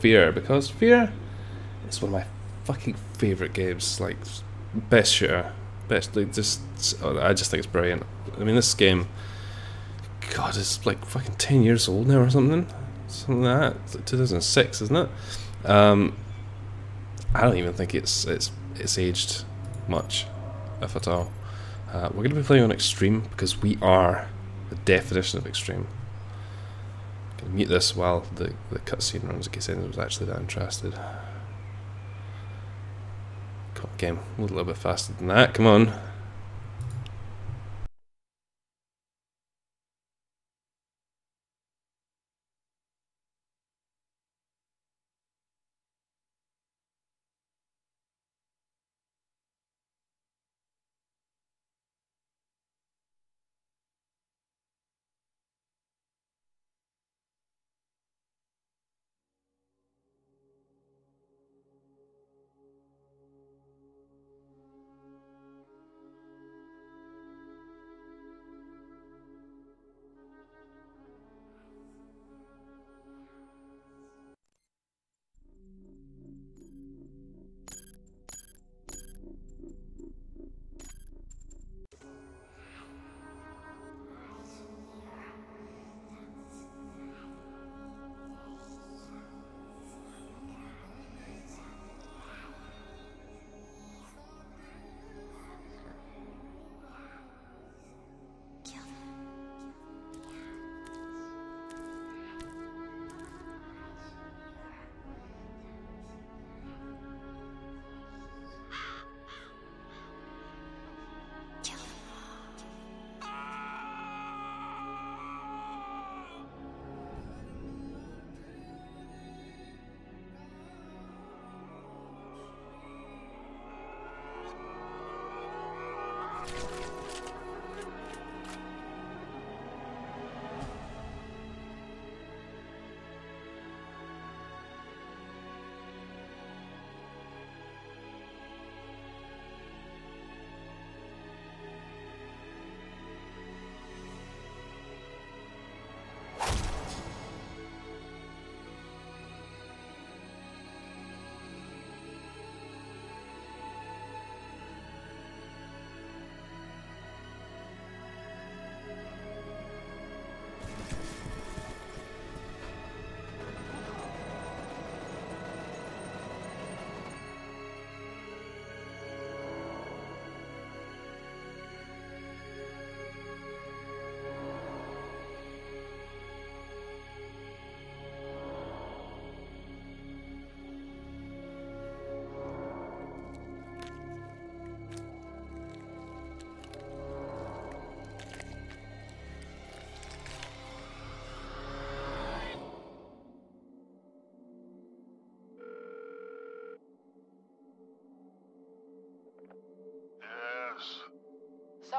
Fear because Fear is one of my fucking favorite games. Like best shooter, best. Like just, I just think it's brilliant. I mean, this game, God, it's like fucking ten years old now or something. Something like that. It's like 2006, isn't it? Um, I don't even think it's it's it's aged much, if at all. Uh, we're going to be playing on extreme because we are the definition of extreme. Gonna mute this while the, the cutscene runs in case anyone was actually that interested. Game, a little bit faster than that. Come on.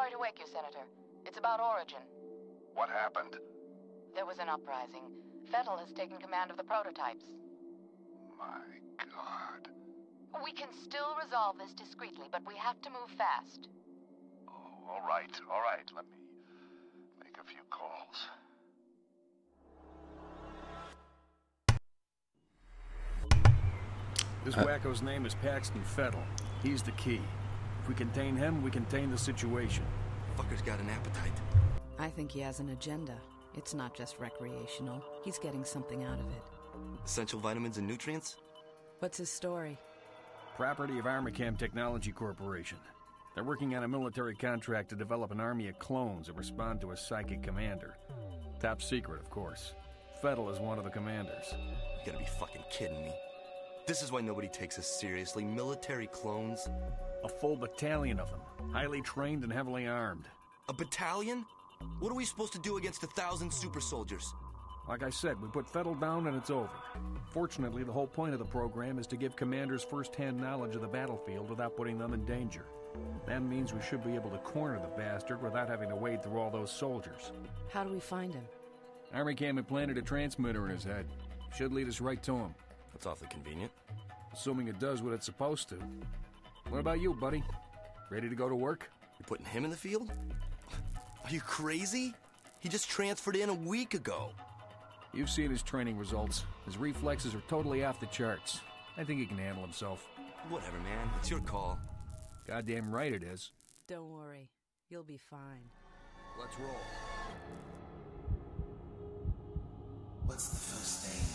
Sorry to wake you, Senator. It's about Origin. What happened? There was an uprising. Fettel has taken command of the prototypes. My God. We can still resolve this discreetly, but we have to move fast. Oh, all right, all right. Let me make a few calls. This uh, wacko's name is Paxton Fettel. He's the key. If we contain him, we contain the situation. Fucker's got an appetite. I think he has an agenda. It's not just recreational. He's getting something out of it. Essential vitamins and nutrients? What's his story? Property of Armacham Technology Corporation. They're working on a military contract to develop an army of clones that respond to a psychic commander. Top secret, of course. Fettel is one of the commanders. You gotta be fucking kidding me. This is why nobody takes us seriously. Military clones? A full battalion of them, highly trained and heavily armed. A battalion? What are we supposed to do against a thousand super soldiers? Like I said, we put Fettel down and it's over. Fortunately, the whole point of the program is to give commanders first-hand knowledge of the battlefield without putting them in danger. That means we should be able to corner the bastard without having to wade through all those soldiers. How do we find him? Armacham implanted a transmitter in his head. Should lead us right to him, That's awfully convenient. assuming it does what it's supposed to. What about you, buddy? Ready to go to work? You're putting him in the field? Are you crazy? He just transferred in a week ago. You've seen his training results. His reflexes are totally off the charts. I think he can handle himself. Whatever, man. It's your call. Goddamn right it is. Don't worry. You'll be fine. Let's roll. What's the first thing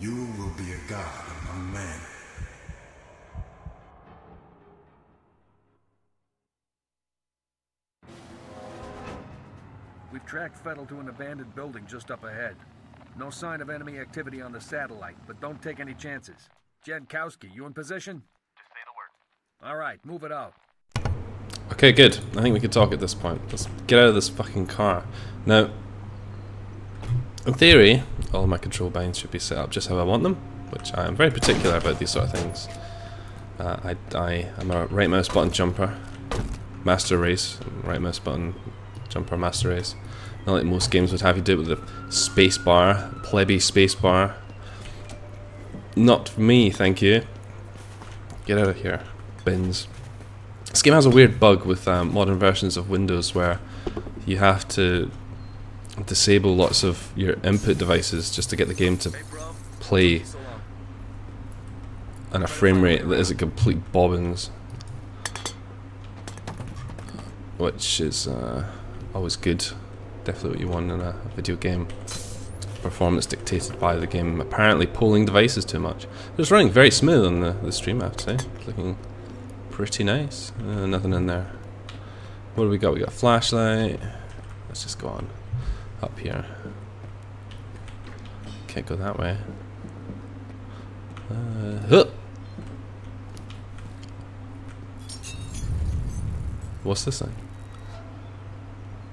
You will be a god among men. We've tracked Fettel to an abandoned building just up ahead. No sign of enemy activity on the satellite, but don't take any chances. Jankowski, you in position? Just say the word. All right, move it out. Okay, good. I think we can talk at this point. Let's get out of this fucking car. Now, in theory, all my control binds should be set up just how I want them, which I am very particular about these sort of things. Uh, I, I am a right mouse button jumper, master race, right mouse button jumper, master race. Not like most games would have you do it with the space bar, plebby space bar. Not me, thank you. Get out of here, bins. This game has a weird bug with um, modern versions of Windows where you have to disable lots of your input devices just to get the game to play at a frame rate that isn't complete bobbins. Which is uh, always good. Definitely what you want in a video game. Performance dictated by the game. Apparently polling devices too much. It's running very smooth on the, the stream I have to say. It's looking pretty nice. Uh, nothing in there. What do we got? We got a flashlight. Let's just go on up here. Can't go that way. Uh, huh. What's this thing?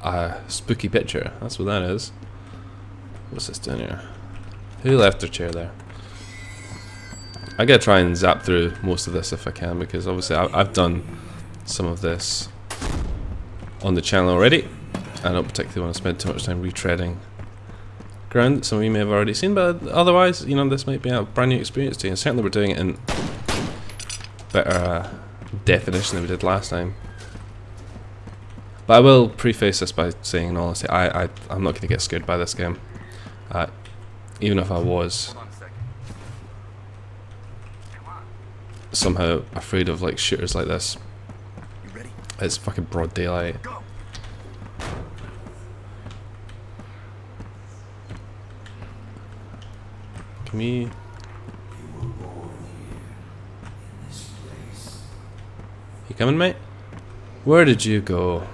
A spooky picture. That's what that is. What's this doing here? Who left their chair there? I gotta try and zap through most of this if I can because obviously I've done some of this on the channel already. I don't particularly want to spend too much time retreading ground that some of you may have already seen, but otherwise, you know, this might be a brand new experience to you. And certainly we're doing it in better uh, definition than we did last time. But I will preface this by saying, in all honesty, I, I, I'm not going to get scared by this game. Uh, even if I was Hold on a second. somehow afraid of like shooters like this. It's fucking broad daylight. Go! Can we? You coming, mate? Where did you go?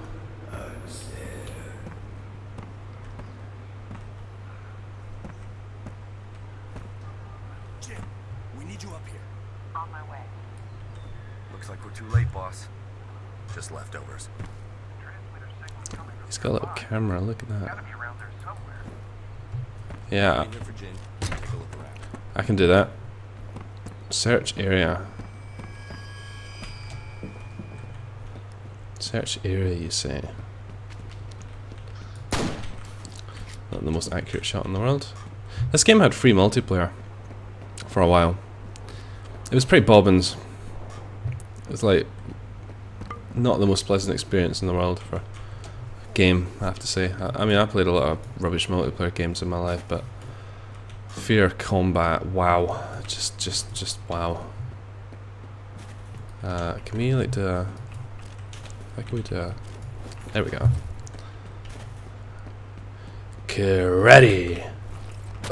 Jim, we need you up here. On my way. Looks like we're too late, boss. Just leftovers. He's got a little camera. Look at that. Gotta be around there somewhere. Yeah, I can do that. Search area. Search area, you say. Not the most accurate shot in the world. This game had free multiplayer for a while. It was pretty bobbins. It was like not the most pleasant experience in the world for a game, I have to say. I, I mean, I played a lot of rubbish multiplayer games in my life, but Fear combat, wow. Just, just, just wow. Uh, can we like do a... How can we do a... There we go. Okay, ready.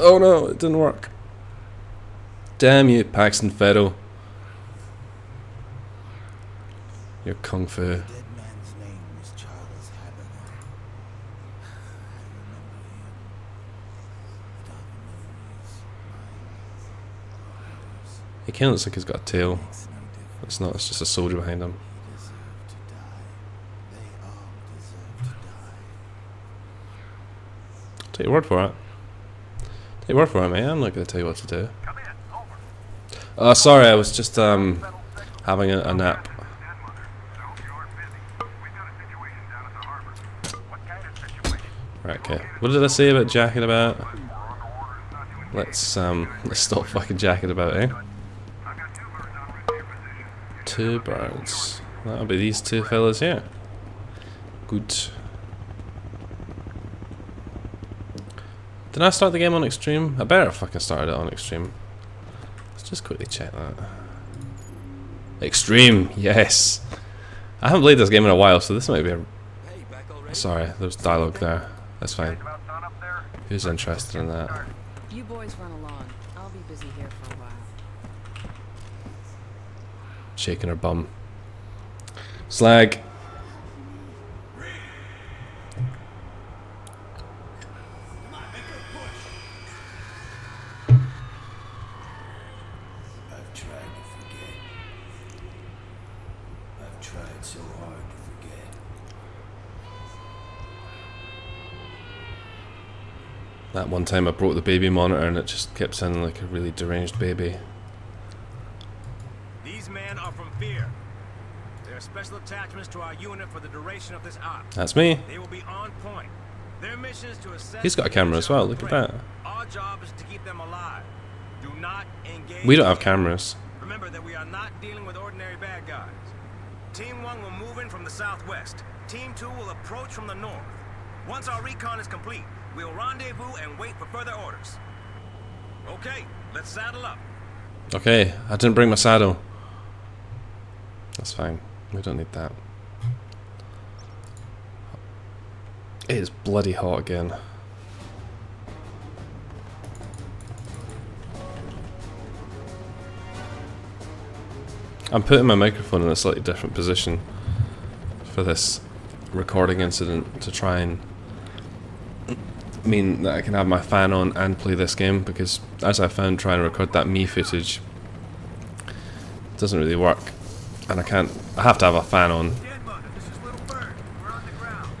Oh no, it didn't work. Damn you, Paxton Fettel. Your kung fu. Dead man's name was Charles Haberman. I remember him. Dark memories, He kinda looks like he's got a tail. It's not, it's just a soldier behind him. Take your word for it. Take your word for it, mate. I'm not going to tell you what to do. Oh, sorry, I was just um having a, a nap. Kind of? Right, okay. What did I say about jacking about? Let's um let's stop fucking jacking about, eh? I've got two birds on two birds. That'll be these two fellas here. Good. Did I start the game on extreme? I better fucking started it on extreme. Let's just quickly check that. Extreme, yes. I haven't played this game in a while, so this might be a. Sorry, there's dialogue there. That's fine. Who's interested in that? You boys run along. I'll be busy here for a while. Shaking her bum. Slag. I've tried to forget. I've tried so hard to forget. That one time I broke the baby monitor and it just kept sounding like a really deranged baby. These men are from Fear. They're special attachments to our unit for the duration of this op. That's me. They will be on point. Their mission is to assess. He's got a camera as well, look at that. Our job is to keep them alive. Do not engage. We don't have cameras. Remember that we are not dealing with ordinary bad guys. Team 1 will move in from the southwest. Team 2 will approach from the north. Once our recon is complete, we'll rendezvous and wait for further orders. Okay, let's saddle up. Okay, I didn't bring my saddle. That's fine. We don't need that. It is bloody hot again. I'm putting my microphone in a slightly different position for this recording incident to try and mean that I can have my fan on and play this game because as I found trying to record that me footage doesn't really work and I can't I have to have a fan on.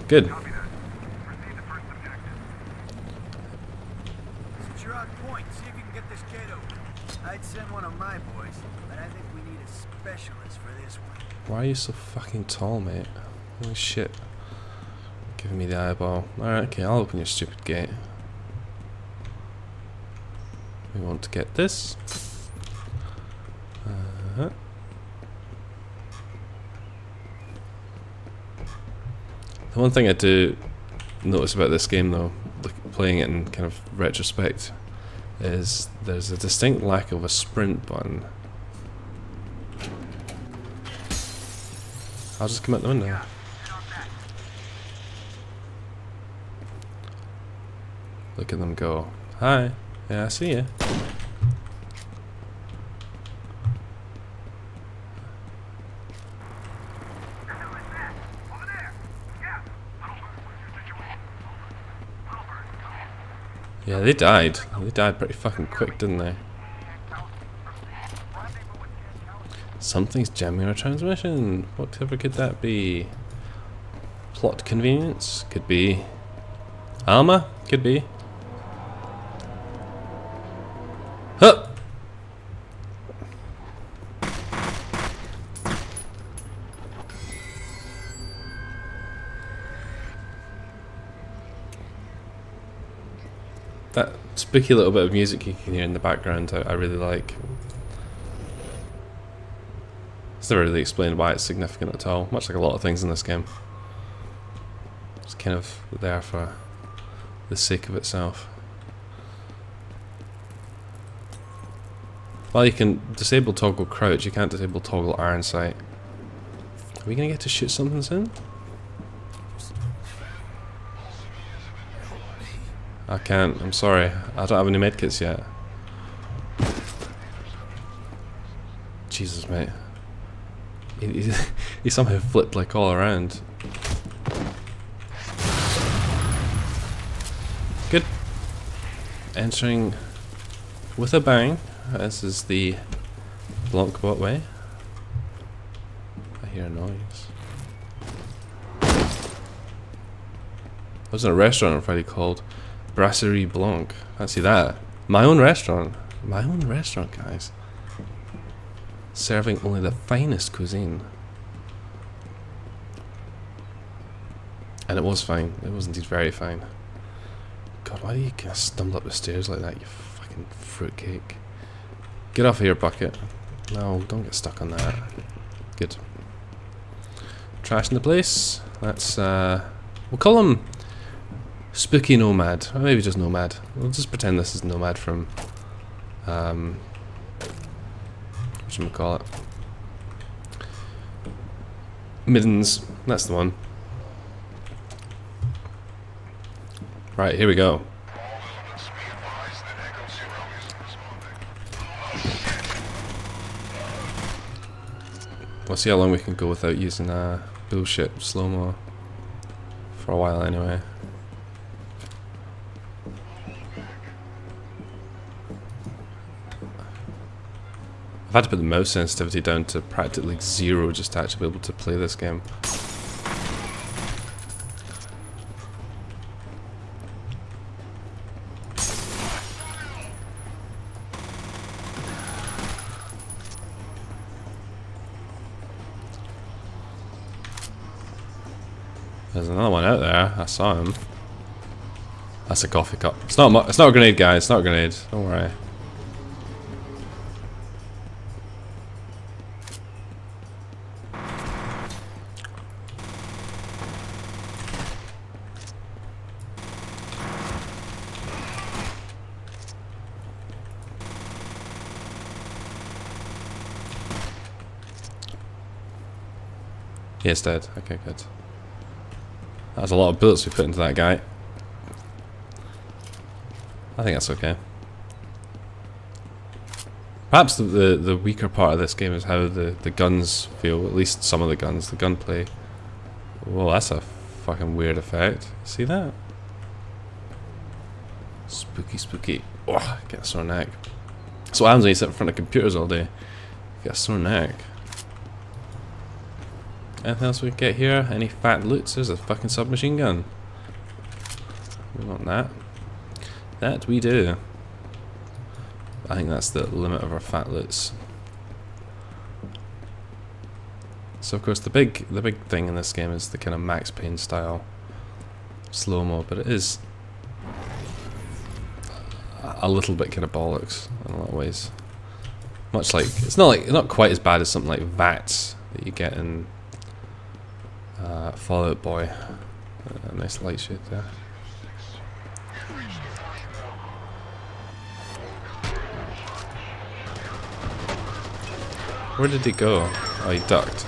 Good. Why are you so fucking tall mate? Holy shit. Giving me the eyeball. Alright okay I'll open your stupid gate. We want to get this The one thing I do notice about this game, though, playing it in kind of retrospect, is there's a distinct lack of a sprint button. I'll just come out the window. Look at them go. Hi. Yeah, I see you. Over there. Yeah. Huddlebird, what's your situation? Huddlebird, come in. Yeah, they died. They died pretty fucking quick, didn't they? Something's jamming our transmission. Whatever could that be? Plot convenience? Could be. Alma? Could be. Spooky little bit of music you can hear in the background, I, I really like. It's never really explained why it's significant at all, much like a lot of things in this game. It's kind of there for the sake of itself. While you can disable toggle crouch, you can't disable toggle iron sight. Are we gonna get to shoot something soon? I can't, I'm sorry. I don't have any medkits yet. Jesus, mate. He, he, he somehow flipped like all around. Good. Entering with a bang. This is the Blancbot way. I hear a noise. I was in a restaurant on Friday called Brasserie Blanc. Fancy that. My own restaurant. My own restaurant, guys serving only the finest cuisine. And it was fine. It was indeed very fine. God, why do you kind of stumble up the stairs like that, you fucking fruitcake? Get off of here, bucket. No, don't get stuck on that. Good. Trash in the place. That's uh, we'll call him Spooky Nomad, or maybe just Nomad. We'll just pretend this is Nomad from um, call it? Middens. That's the one. Right, here we go. We'll see how long we can go without using uh, bullshit slow-mo. For a while anyway. I've had to put the mouse sensitivity down to practically zero just to actually be able to play this game. There's another one out there. I saw him. That's a coffee cup. It's not. It's not a grenade, guys. It's not a grenade. Don't worry. He is dead. Okay, good. That was a lot of bullets we put into that guy. I think that's okay. Perhaps the, the, the weaker part of this game is how the, the guns feel, at least some of the guns, the gunplay. Well, that's a fucking weird effect. See that? Spooky, spooky. Oh, get a sore neck. So what happens when you sit in front of computers all day. Get a sore neck. Anything else we can get here? Any fat loots? There's a fucking submachine gun. We want that. That we do. I think that's the limit of our fat loots. So of course the big the big thing in this game is the kind of Max Payne style slow-mo, but it is a- a little bit kind of bollocks in a lot of ways. Much like it's not like not quite as bad as something like VATS that you get in uh, Fallout Boy. Uh, nice light shade there. Where did he go? Oh, he ducked.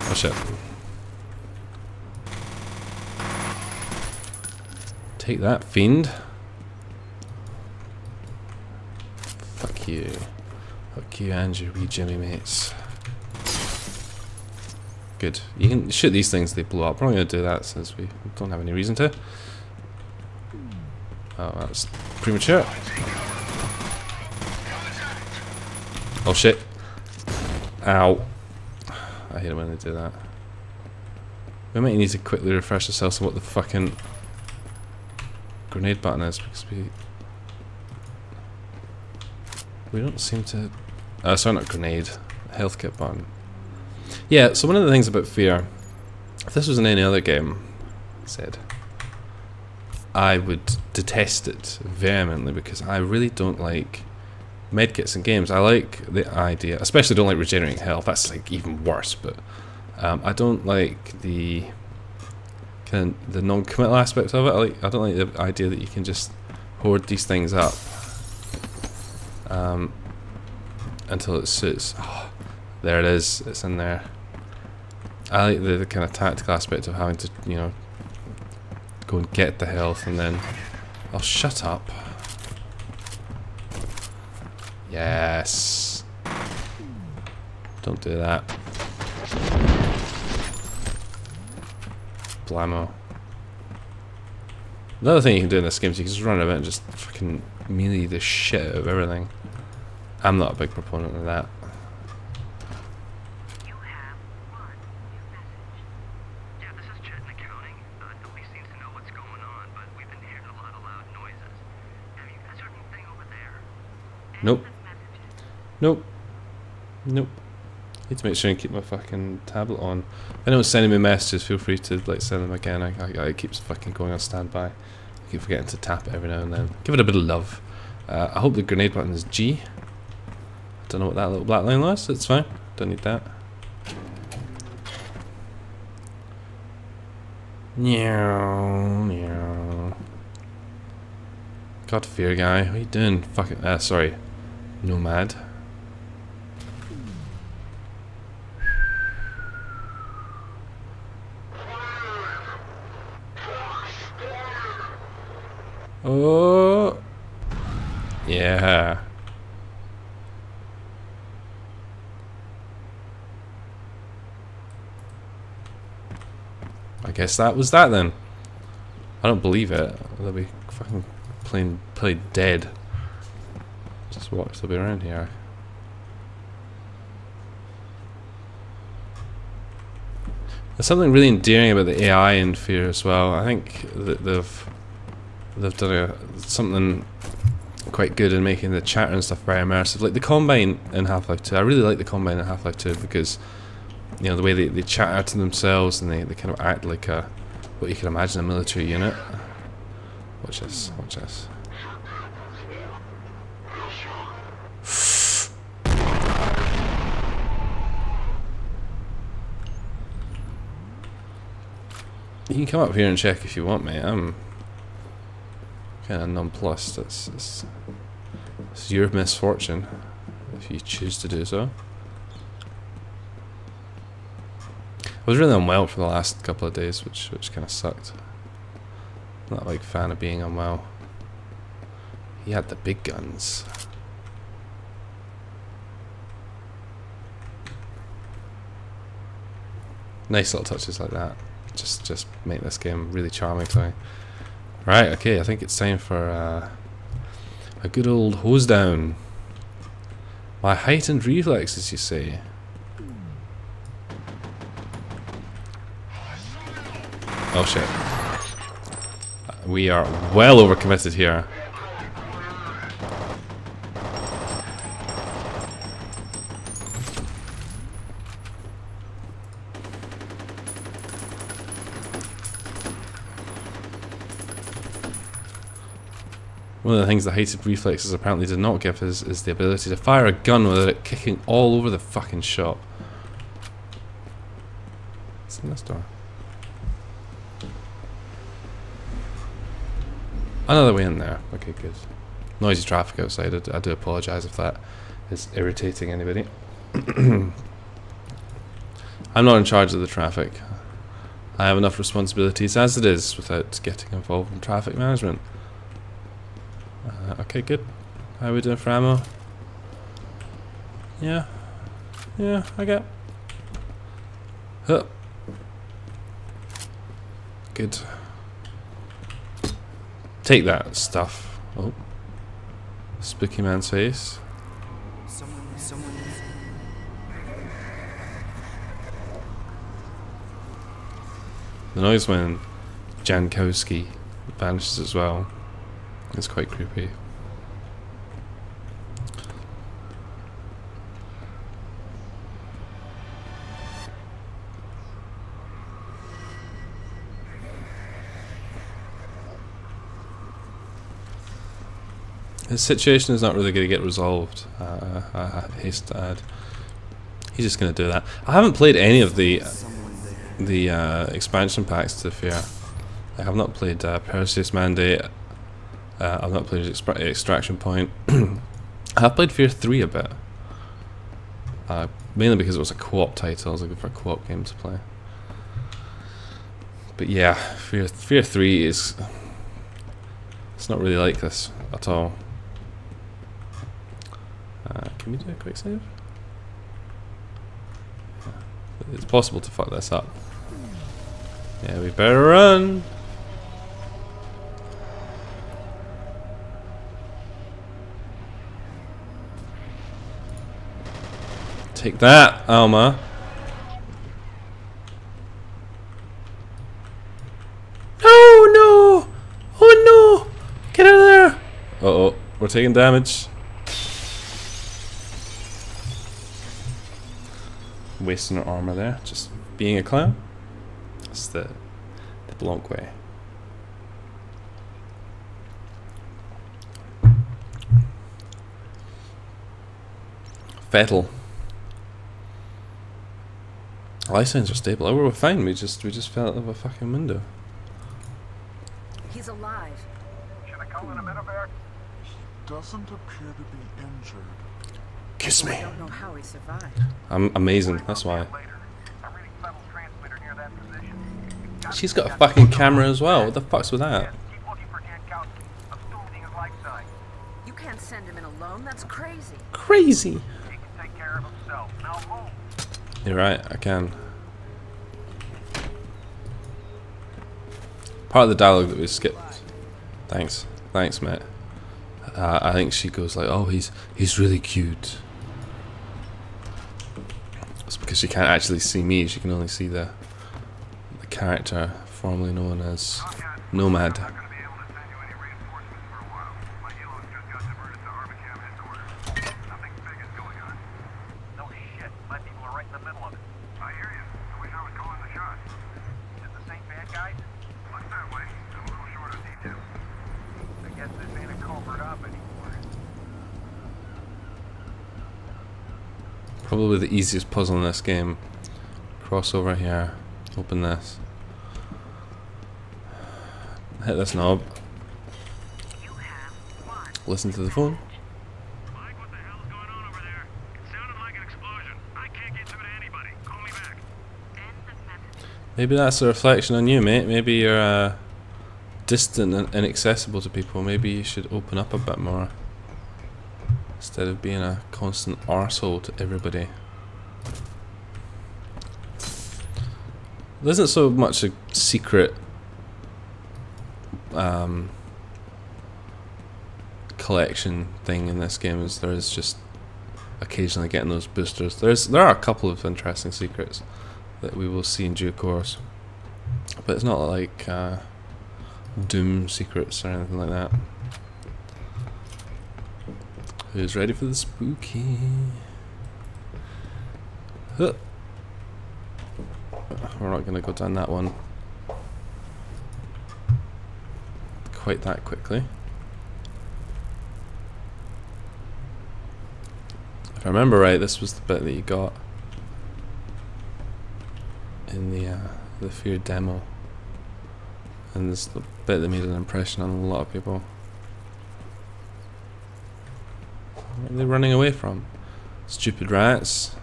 Oh shit. Take that, fiend. You. Fuck you and your wee Jimmy mates. Good. You can shoot these things, they blow up. We're not going to do that since we don't have any reason to. Oh, that's premature. Oh shit. Ow. I hate it when they do that. We might need to quickly refresh ourselves on what the fucking grenade button is because we we don't seem to uh, sorry not grenade. Health kit button. Yeah so one of the things about fear if this was in any other game said I would detest it vehemently because I really don't like medkits in games. I like the idea especially don't like regenerating health. That's like even worse but um, I don't like the kind of the non-committal aspect of it. I like I don't like the idea that you can just hoard these things up um, until it suits. Oh, there it is. It's in there. I like the, the kind of tactical aspect of having to you know go and get the health and then. I'll oh, shut up. Yes. Don't do that. Blammo. Another thing you can do in this game is you can just run about and just fucking melee the shit out of everything. I'm not a big proponent of that. You have one new message. Yeah, this is Chet in accounting. Uh, nobody seems to know what's going on, but we've been hearing a lot of loud noises. Have you guys heard anything over there? Nope. Answer the messages. Nope. Nope. Need to make sure and keep my fucking tablet on. If anyone's sending me messages, feel free to like send them again. I, I, I keeps fucking going on standby. I keep forgetting to tap it every now and then. Give it a bit of love. Uh, I hope the grenade button is G. Don't know what that little black line was. It's fine. Don't need that. Meow, meow. God fear guy, what are you doing? Fucking, uh, sorry. Nomad. Oh. Yeah. Guess that was that then. I don't believe it. They'll be fucking playing played dead. Just watch, they'll be around here. There's something really endearing about the AI in Fear as well. I think that they've they've done a, something quite good in making the chatter and stuff very immersive. Like the Combine in Half-Life 2, I really like the Combine in Half-Life 2 because, you know, the way they, they chatter to themselves and they, they kind of act like a, what you can imagine a military unit. Watch this, watch this. You can come up here and check if you want, mate. I'm kind of nonplussed. It's, it's, it's your misfortune if you choose to do so. I was really unwell for the last couple of days, which which kind of sucked. Not big fan of being unwell. He had the big guns. Nice little touches like that. Just just make this game really charming to me. Right, okay, I think it's time for uh, a good old hose down. My heightened reflexes, you say? Oh shit. We are well overcommitted here. One of the things the heightened reflexes apparently did not give is, is the ability to fire a gun without it kicking all over the fucking shop. What's in this door? Another way in there. Okay, good. Noisy traffic outside. I do, I do apologise if that is irritating anybody. I'm not in charge of the traffic. I have enough responsibilities as it is without getting involved in traffic management. Uh, okay, good. How are we doing for ammo? Yeah. Yeah, I got. Huh. Good. Take that stuff. Oh. Spooky man's face. The noise when Jankowski vanishes as well. It's quite creepy. His situation is not really going to get resolved. Uh, I to add. He's just going to do that. I haven't played any of the the uh, expansion packs to Fear. I have not played uh, Perseus Mandate. Uh, I've not played Extra Extraction Point. I have played Fear 3 a bit. Uh, mainly because it was a co-op title. I was looking for a co-op game to play. But yeah, Fear Fear 3 is it's not really like this at all. Can we do a quick save? It's possible to fuck this up. Yeah, we better run. Take that, Alma. No, no! Oh no! Get out of there! Uh oh, we're taking damage. wasting armor there. Just being a clown. It's the, the blunt way. Life signs are stable. We were fine. We just we just fell out of a fucking window. He's alive. Should I call in a medevac? Doesn't appear to be injured. Kiss I me. don't know how he survived. I'm amazing. That's why. Later. I'm reading Fettel's transmitter near that position. She's got a fucking camera as well. What the fuck's with that? Keep looking for Jankowski. Assuming his life sign. You can't send him in alone. That's crazy. Crazy. He can take care of himself. Now move. You're right. I can. Part of the dialogue that we skipped. Thanks. Thanks, mate. Uh, I think she goes like, "Oh, he's he's really cute." Because she can't actually see me. She can only see the the character formerly known as Nomad. Not gonna be able to send you any reinforcements for a while. My helos just got diverted to Armacham headquarters. Nothing big is going on. No shit. My people are right in the middle of it. I hear you. I wish I was calling the shots. Is it the same bad guys? Looks that way. I'm a little short of details. I guess this ain't a covert op anymore. Probably the easiest puzzle in this game. Cross over here. Open this. Hit this knob. Listen to the phone. Mike, what the hell's going on over there? It sounded like an explosion. I can't get through to anybody. Call me back. Maybe that's a reflection on you, mate. Maybe you're uh, distant and inaccessible to people. Maybe you should open up a bit more. Instead of being a constant arsehole to everybody. There isn't so much a secret um, collection thing in this game as there is just occasionally getting those boosters. There's there are a couple of interesting secrets that we will see in due course, but it's not like uh, Doom secrets or anything like that. Who's ready for the spooky? We're not gonna go down that one quite that quickly. If I remember right, this was the bit that you got in the uh, the Fear demo, and this is the bit that made an impression on a lot of people. What are they running away from? Stupid rats.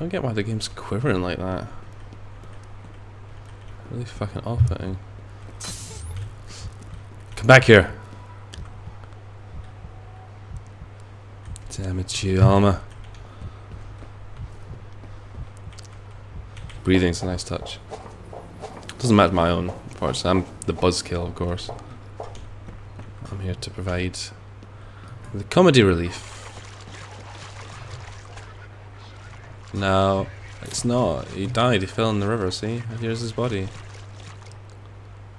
I don't get why the game's quivering like that. Really fucking off-putting. Come back here. Damn it, you, armor. Breathing's a nice touch. Doesn't match my own, unfortunately. I'm the buzzkill, of course. I'm here to provide the comedy relief. No, it's not. He died. He fell in the river. See, and here's his body.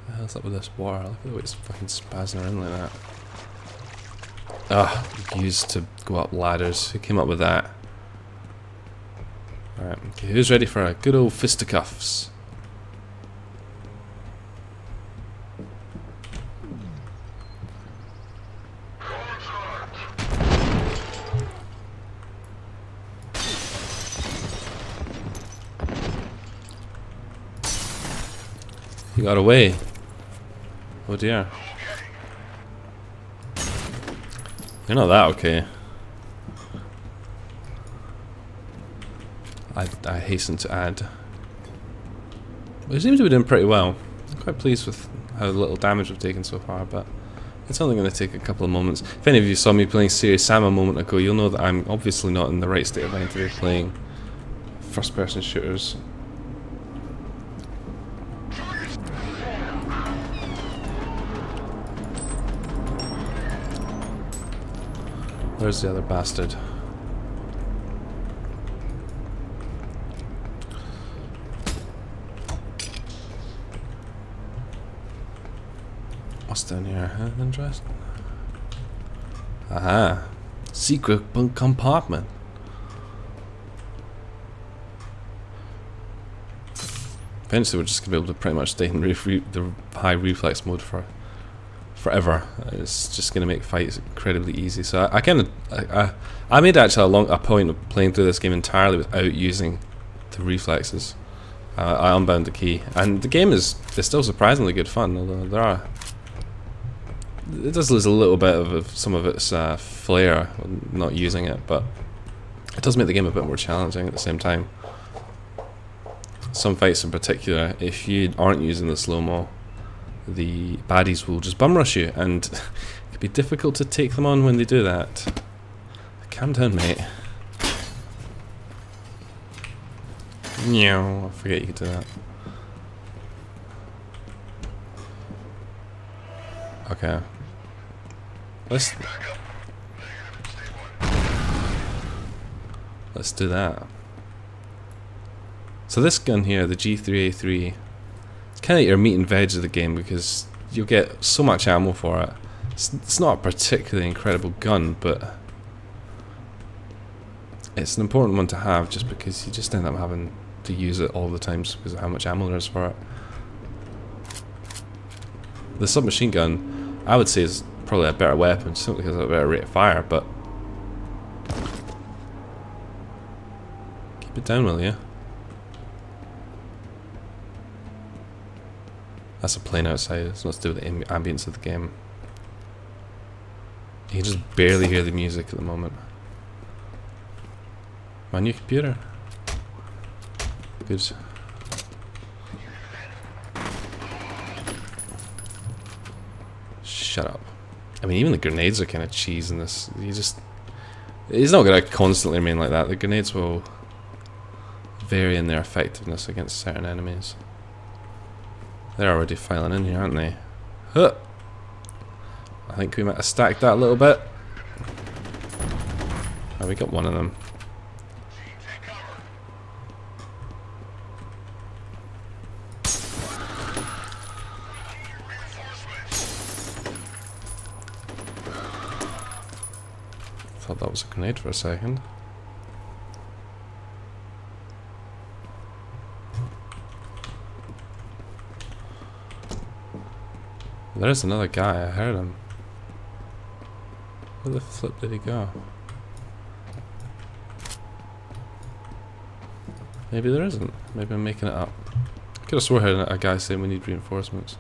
The hell's up with this water? Look at the way it's fucking spazzing around like that. Ah, used to go up ladders. Who came up with that? Alright, okay, who's ready for a good old fisticuffs? He got away. Oh dear. You're not that okay. I, I hasten to add. We seem to be doing pretty well. I'm quite pleased with how little damage we've taken so far, but it's only going to take a couple of moments. If any of you saw me playing Serious Sam a moment ago, you'll know that I'm obviously not in the right state of mind to be playing first-person shooters. Where's the other bastard? What's down here? Huh? Interesting. Aha. Secret bunk compartment. Eventually we're just going to be able to pretty much stay in the high reflex mode for forever. It's just going to make fights incredibly easy. So I, I kind of I, I, I made actually a long a point of playing through this game entirely without using the reflexes. Uh, I unbound the key, and the game is is still surprisingly good fun. Although there are it does lose a little bit of, of some of its uh, flair not using it, but it does make the game a bit more challenging at the same time. Some fights in particular, if you aren't using the slow mo, the baddies will just bum rush you, and it can be difficult to take them on when they do that. Calm down, mate. No, I forget you could do that. Okay. Let's let's do that. So this gun here, the G3A3, it's kind of your meat and veg of the game because you'll get so much ammo for it. It's, it's not a particularly incredible gun, but it's an important one to have just because you just end up having to use it all the time because of how much ammo there is for it. The submachine gun, I would say, is probably a better weapon simply because of a better rate of fire, but keep it down, will you? That's a plane outside. It's not to do with the ambience of the game. You can just barely hear the music at the moment. My new computer. Good. Shut up. I mean, even the grenades are kind of cheese in this. You just... He's not going to constantly remain like that. The grenades will vary in their effectiveness against certain enemies. They're already filing in here, aren't they? Huh. I think we might have stacked that a little bit. Oh, we got one of them. Thought that was a grenade for a second. There's another guy, I heard him. Where the flip did he go? Maybe there isn't. Maybe I'm making it up. I could have swore I heard a guy saying we need reinforcements.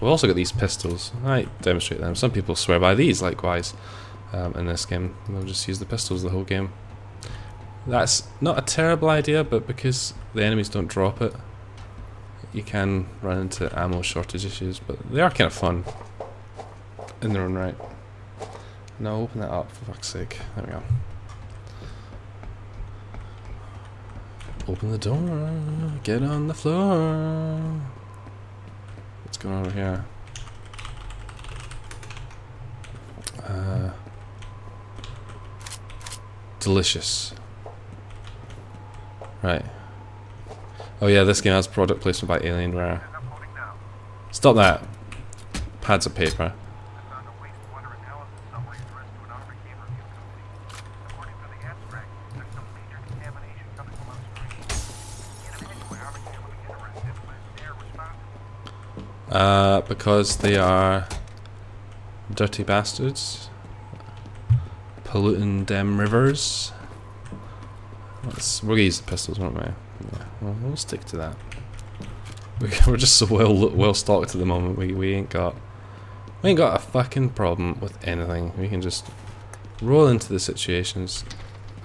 We've also got these pistols. I demonstrate them. Some people swear by these, likewise, um, in this game. They'll just use the pistols the whole game. That's not a terrible idea, but because the enemies don't drop it, you can run into ammo shortage issues, but they are kind of fun in their own right. Now open that up, for fuck's sake. There we go. Open the door, get on the floor. What's going on over here? Uh, delicious. Right. Oh yeah, this game has product placement by Alienware. Stop that. Pads of paper. Uh, because they are dirty bastards, polluting them rivers. Let's, we're gonna use the pistols, aren't we? Well, we'll stick to that. We're just so well well stocked at the moment. We we ain't got we ain't got a fucking problem with anything. We can just roll into the situations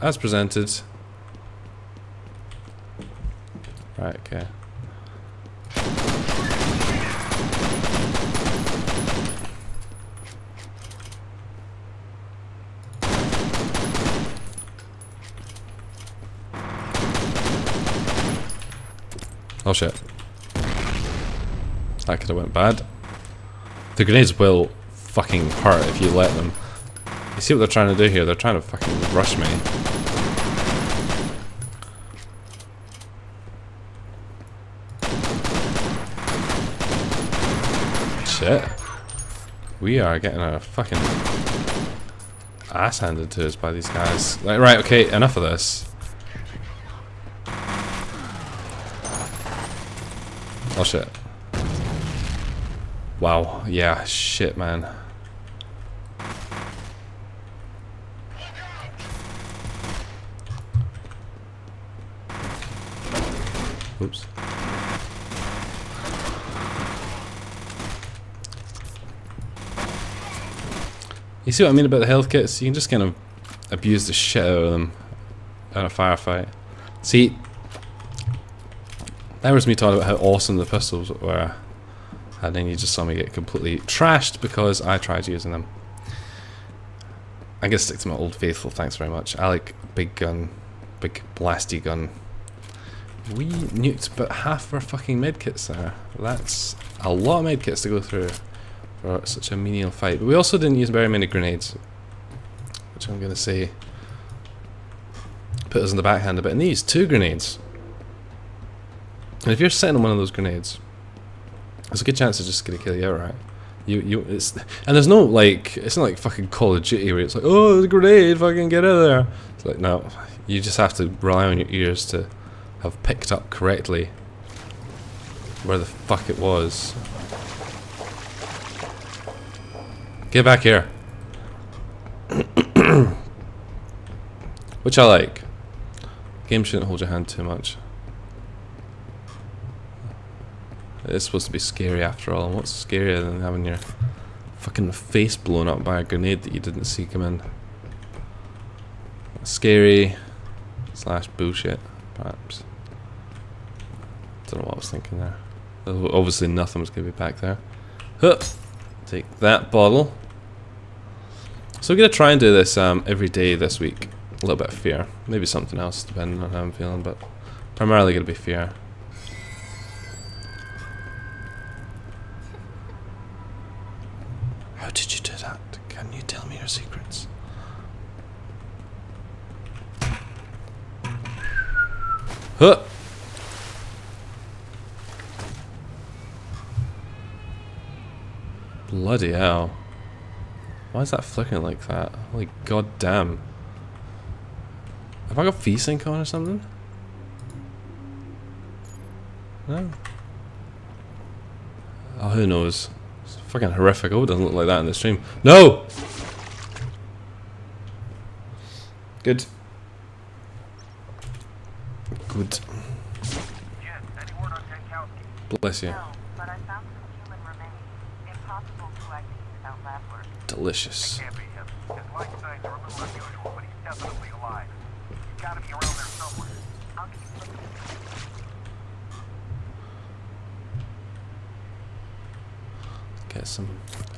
as presented. Right. Okay. Oh shit. That could have went bad. The grenades will fucking hurt if you let them. You see what they're trying to do here? They're trying to fucking rush me. Shit. We are getting a fucking ass handed to us by these guys. Like, right, okay, enough of this. Oh shit. Wow, yeah, shit, man. Oops. You see what I mean about the health kits? You can just kind of abuse the shit out of them in a firefight. See, that was me talking about how awesome the pistols were, and then you just saw me get completely trashed because I tried using them. I'm gonna stick to my old faithful, thanks very much. I like big gun, big blasty gun. We nuked about half our fucking medkits there. That's a lot of medkits to go through for such a menial fight. But we also didn't use very many grenades, which I'm gonna say put us in the backhand a bit. And these two grenades. And if you're sitting on one of those grenades, there's a good chance it's just gonna kill you outright. You you it's and there's no like it's not like fucking Call of Duty where it's like oh there's a grenade fucking get out of there. It's like no, you just have to rely on your ears to have picked up correctly where the fuck it was. Get back here. Which I like. Game shouldn't hold your hand too much. It's supposed to be scary after all, what's scarier than having your fucking face blown up by a grenade that you didn't see come in? Scary slash bullshit, perhaps. Don't know what I was thinking there. Obviously nothing was going to be back there. Huh. Take that bottle. So we're going to try and do this um, every day this week. A little bit of fear. Maybe something else, depending on how I'm feeling, but primarily going to be fear. Did you do that? Can you tell me your secrets? Huh! Bloody hell. Why is that flickering like that? Holy god damn. Have I got V-Sync on or something? No? Oh, who knows? It's fucking horrific. Oh, it doesn't look like that in the stream. No! Good. Good. Bless you. No, Get some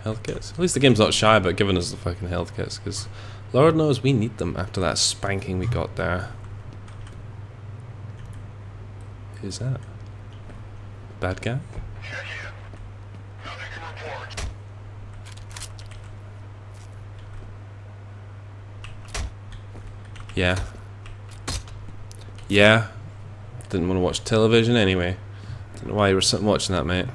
health kits. At least the game's not shy about giving us the fucking health kits, because Lord knows we need them after that spanking we got there. Who's that? Bad guy? Yeah. Yeah. Didn't want to watch television anyway. Don't know why you were sitting watching that, mate.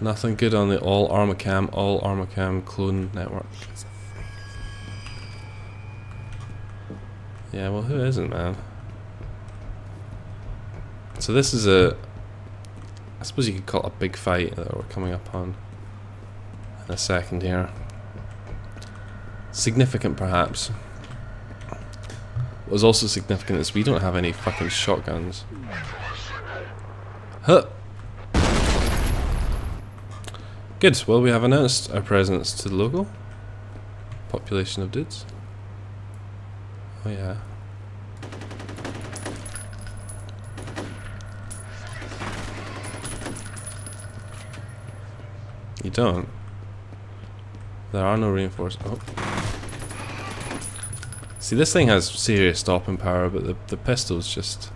Nothing good on the all Armacham, all Armacham clone network. Yeah, well, who isn't, man? So this is a, I suppose you could call it a big fight that we're coming up on in a second here. Significant, perhaps. Was also significant is we don't have any fucking shotguns. Huh. Good. Well, we have announced our presence to the local population of dudes. Oh yeah. You don't. There are no reinforcements. Oh. See, this thing has serious stopping power, but the the pistol's just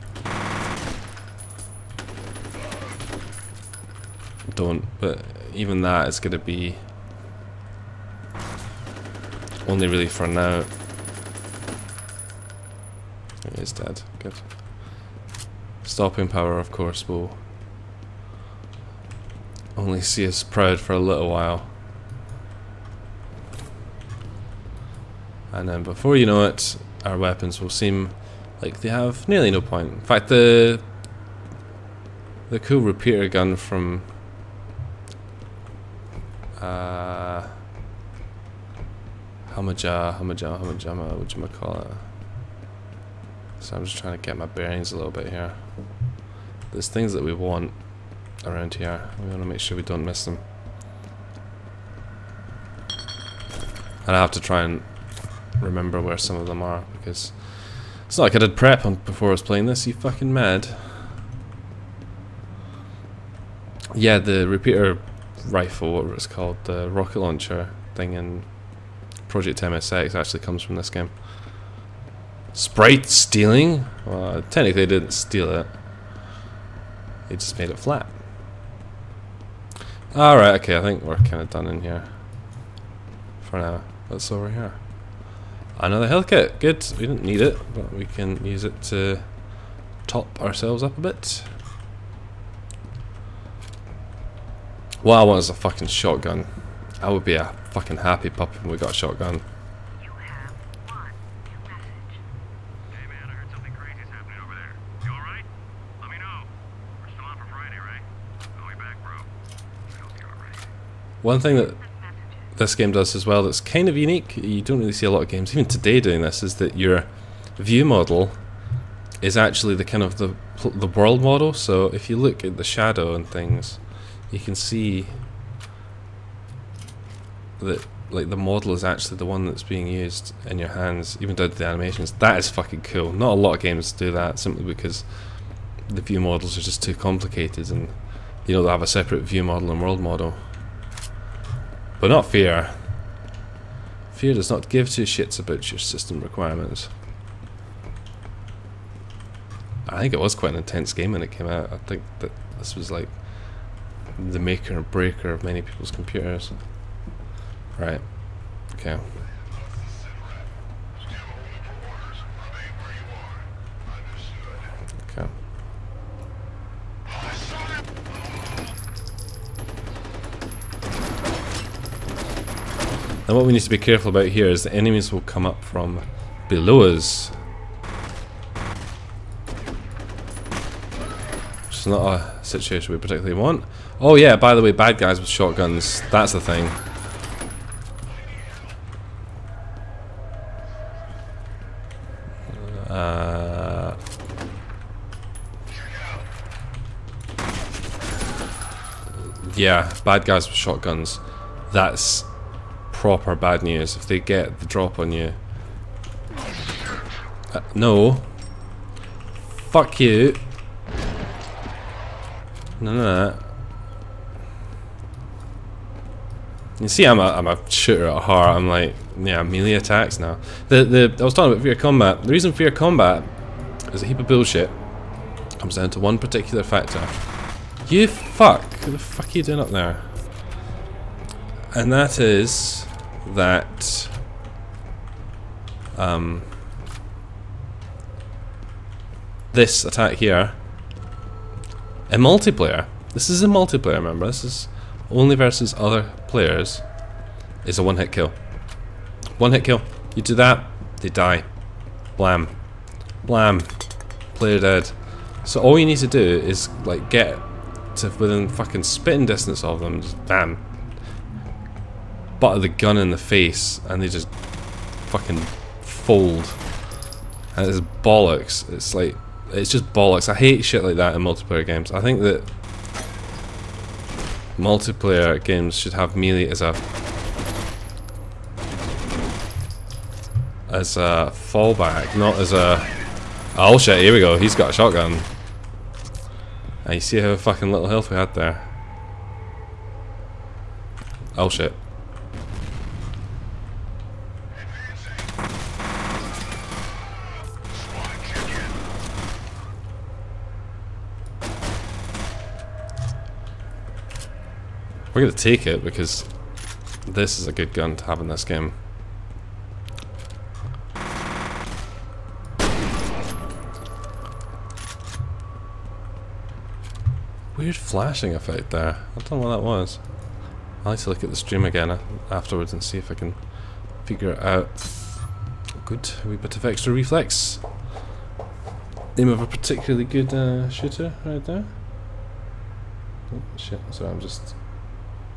don't. But even that is going to be only really for now. It is dead. Good. Stopping power, of course, will only see us proud for a little while. And then before you know it, our weapons will seem like they have nearly no point. In fact, the the cool repeater gun from Uh, what you call it? So I'm just trying to get my bearings a little bit here. There's things that we want around here. We want to make sure we don't miss them. And I have to try and remember where some of them are because it's not like I did prep on before I was playing this. You fucking mad? Yeah, the repeater rifle, whatever it's called, the rocket launcher thing in Project MSX actually comes from this game. Sprite stealing? Well, technically, they didn't steal it. They just made it flat. Alright, okay, I think we're kind of done in here. For now. What's over here? Another health kit. Good. We didn't need it, but we can use it to top ourselves up a bit. What I want is a fucking shotgun. I would be a fucking happy pup when we got a shotgun. One thing that this game does as well that's kind of unique, you don't really see a lot of games, even today doing this, is that your view model is actually the kind of the, the world model. So if you look at the shadow and things, you can see that like the model is actually the one that's being used in your hands, even to the animations. That is fucking cool. Not a lot of games do that simply because the view models are just too complicated and you know they have a separate view model and world model. But not Fear. Fear does not give two shits about your system requirements. I think it was quite an intense game when it came out. I think that this was like the maker and breaker of many people's computers. Right. Okay. Okay. And what we need to be careful about here is the enemies will come up from below us. Which is not a situation we particularly want. Oh yeah, by the way, bad guys with shotguns, that's the thing. Uh, yeah, bad guys with shotguns. That's proper bad news. If they get the drop on you. Uh, no. Fuck you. No, no, no. You see, I'm a, I'm a shooter at heart. I'm like, yeah, melee attacks now. The the I was talking about fear combat. The reason fear combat is a heap of bullshit. Comes down to one particular factor. You fuck. What the fuck are you doing up there? And that is that um this attack here in multiplayer. This is a multiplayer, remember? This is only versus other players. Is a one-hit kill. One-hit kill. You do that, they die. Blam, blam. Player dead. So all you need to do is like get to within fucking spitting distance of them. Just bam. Butter the gun in the face, and they just fucking fold. And it's bollocks. It's like it's just bollocks. I hate shit like that in multiplayer games. I think that multiplayer games should have melee as a as a fallback, not as a oh shit. Here we go. He's got a shotgun. And you see how fucking little health we had there. Oh shit. We're gonna take it because this is a good gun to have in this game. Weird flashing effect there. I don't know what that was. I like to look at the stream again afterwards and see if I can figure it out. Good, a wee bit of extra reflex. Name of a particularly good uh, shooter right there. Oh shit, sorry, I'm just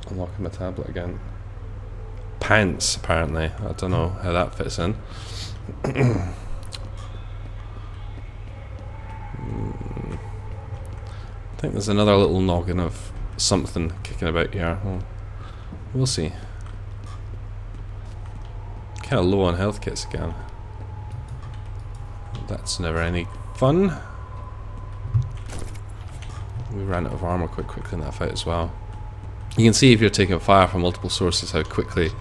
Unlocking my tablet again. Pants, apparently. I don't know how that fits in. I think there's another little noggin of something kicking about here. Well, we'll see. Kind of low on health kits again. That's never any fun. We ran out of armor quite quickly in that fight as well. You can see if you're taking fire from multiple sources how quickly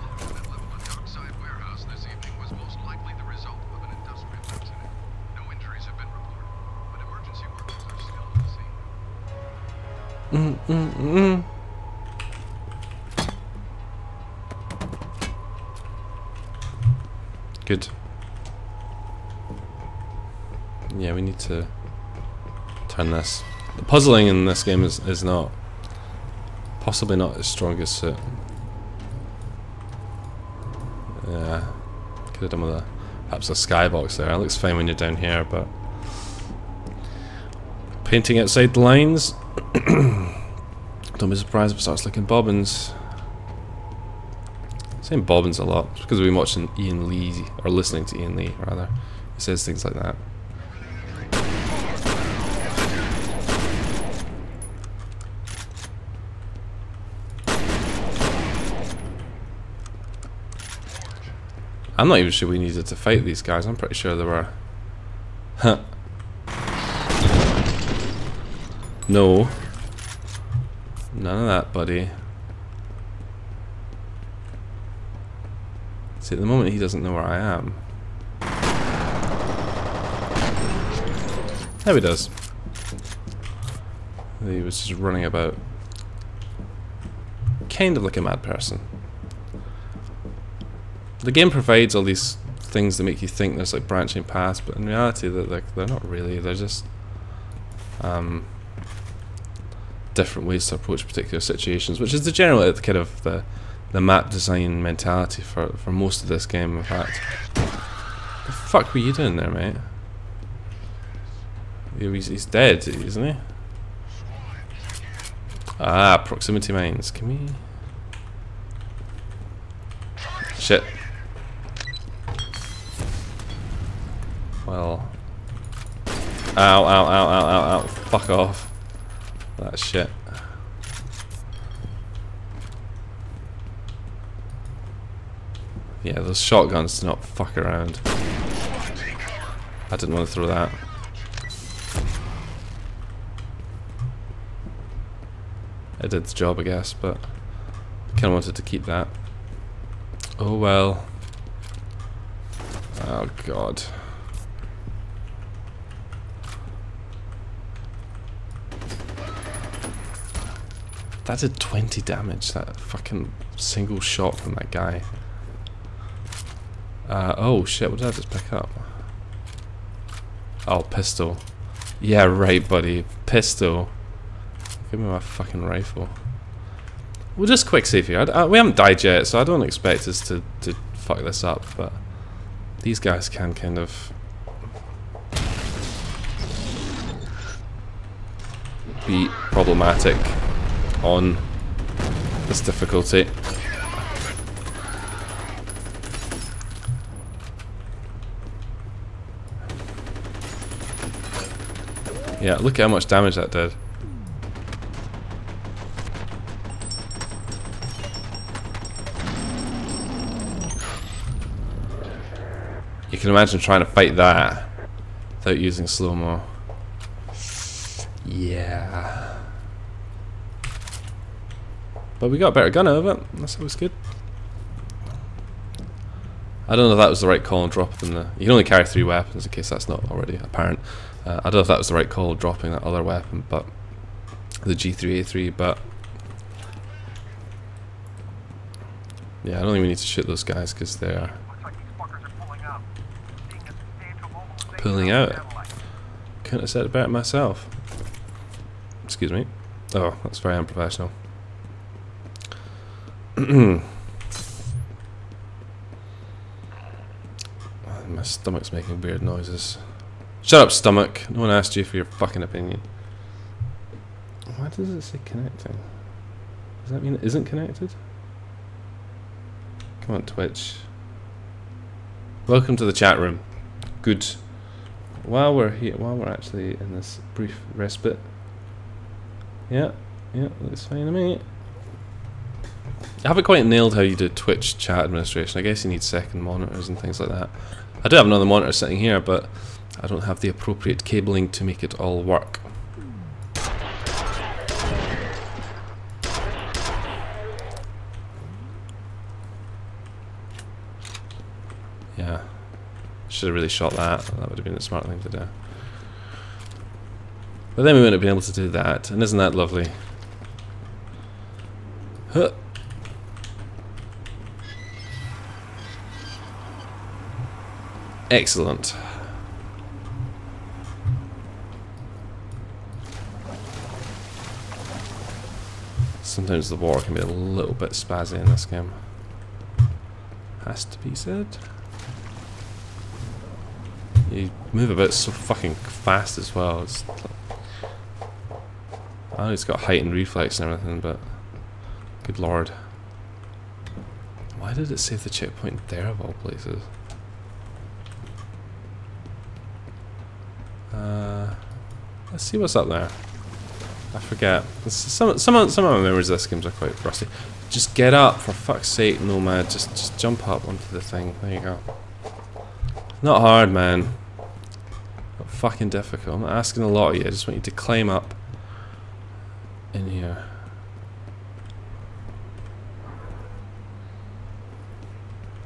Good. Yeah, we need to turn this. The puzzling in this game is, is not possibly not its strongest suit. Uh, yeah, could have done with a perhaps a skybox there. It looks fine when you're down here, but painting outside the lines. Don't be surprised if it starts looking bobbins. Saying bobbins a lot because we've been watching Ian Lee or listening to Ian Lee rather. He says things like that. I'm not even sure we needed to fight these guys. I'm pretty sure they were. Huh. No. None of that, buddy. See, at the moment he doesn't know where I am. There he does. He was just running about. Kind of like a mad person. The game provides all these things that make you think there's like branching paths, but in reality they're, like, they're not really. They're just um, different ways to approach particular situations, which is the general kind of the the map design mentality for for most of this game. In fact, the fuck were you doing there, mate? He's, he's dead, isn't he? Ah, proximity mines. Can we? Shit. Well. Ow, ow, ow, ow, ow, ow. Fuck off. That shit. Yeah, those shotguns do not fuck around. I didn't want to throw that. It did the job, I guess, but I kind of wanted to keep that. Oh well. Oh god. That did 20 damage, that fucking single shot from that guy. Uh, oh shit, what did I just pick up? Oh, pistol. Yeah, right, buddy. Pistol. Give me my fucking rifle. We'll just quick here. I, I, we haven't died yet, so I don't expect us to, to fuck this up, but these guys can kind of be problematic on this difficulty. Yeah, look at how much damage that did. You can imagine trying to fight that without using slow-mo. Yeah. But we got a better gun it. That's always good. I don't know if that was the right call dropping the... You can only carry three weapons in case that's not already apparent. Uh, I don't know if that was the right call dropping that other weapon, but... The G3A3, but... Yeah, I don't think we need to shoot those guys because they're pulling out. Couldn't have said it better myself. Excuse me. Oh, that's very unprofessional. My stomach's making weird noises. Shut up, stomach. No one asked you for your fucking opinion. Why does it say connecting? Does that mean it isn't connected? Come on, Twitch. Welcome to the chat room. Good. While we're here, while we're actually in this brief respite. Yeah, yeah, looks fine to me. I haven't quite nailed how you do Twitch chat administration. I guess you need second monitors and things like that. I do have another monitor sitting here, but I don't have the appropriate cabling to make it all work. Yeah. Should have really shot that. That would have been a smart thing to do. But then we wouldn't have been able to do that. And isn't that lovely? Huh. Excellent. Sometimes the war can be a little bit spazzy in this game. Has to be said. You move a bit so fucking fast as well. It's I know it's got heightened reflex and everything, but good lord. Why did it save the checkpoint there of all places? Uh, let's see what's up there. I forget. Some some some of my memories of this games are quite rusty. Just get up for fuck's sake, Nomad. Just just jump up onto the thing. There you go. Not hard, man. Not fucking difficult. I'm not asking a lot of you. I just want you to climb up in here.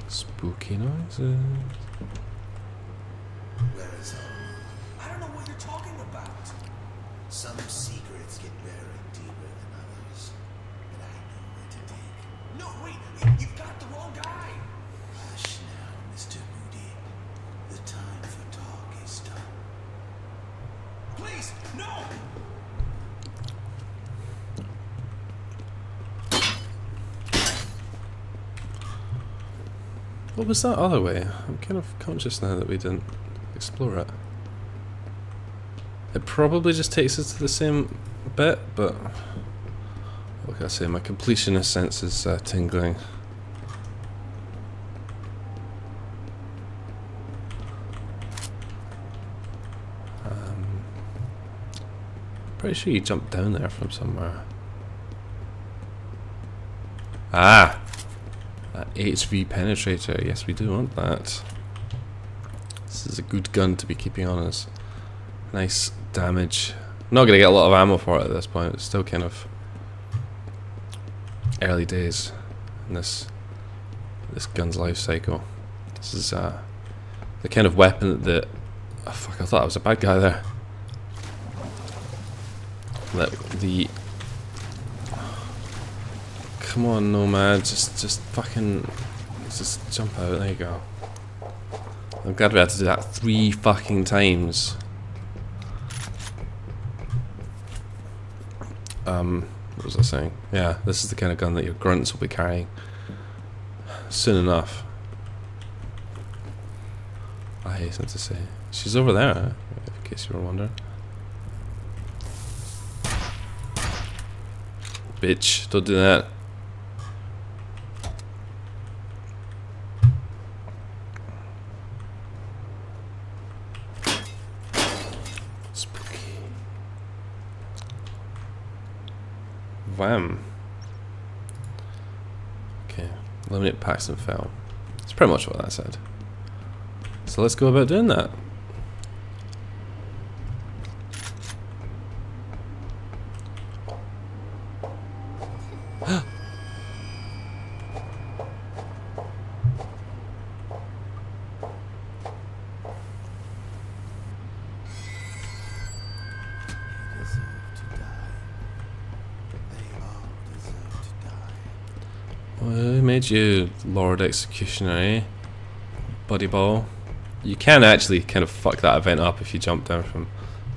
Spooky noises. Where is? I don't know what you're talking about. Some secrets get buried deeper than others. But I know where to dig. No, wait, you- you've got the wrong guy. Hush now, Mr. Moody. The time for talk is done. Please, no! What was that other way? I'm kind of conscious now that we didn't explore it. It probably just takes us to the same bit, but can I say? My completionist sense is uh, tingling. Um, pretty sure you jumped down there from somewhere. Ah! That HV penetrator, yes we do want that. This is a good gun to be keeping on us. Nice damage. Not gonna get a lot of ammo for it at this point, it's still kind of early days in this this gun's life cycle. This is uh, the kind of weapon that oh fuck I thought I was a bad guy there. That the Come on, Nomad, just just fucking just jump out, there you go. I'm glad we had to do that three fucking times. Um, what was I saying? Yeah, this is the kind of gun that your grunts will be carrying soon enough. I hasten to say. She's over there, in case you were wondering. Bitch, don't do that. Spooky. Wham. Okay, eliminate Paxton Fettel. That's pretty much what that said. So let's go about doing that. Deserve to die. They all deserve to die. Made you Lord Executioner, eh? Buddy ball. You can actually kind of fuck that event up if you jump down from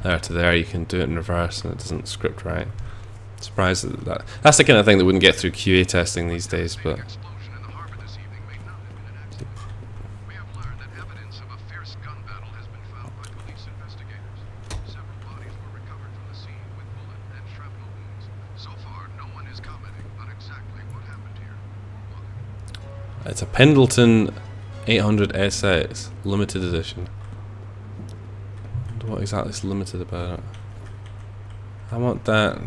there to there. You can do it in reverse and it doesn't script right. Surprised that, that that's the kind of thing that wouldn't get through QA testing these days, but explosion in the harbor this evening may not have been an accident. We have learned that evidence of a fierce gun battle has been found by police investigators. Several bodies were recovered from the scene with bullet and shrapnel wounds. So far, no one is commenting on It's a Pendleton 800 SX limited edition. What exactly is limited about it? I want that.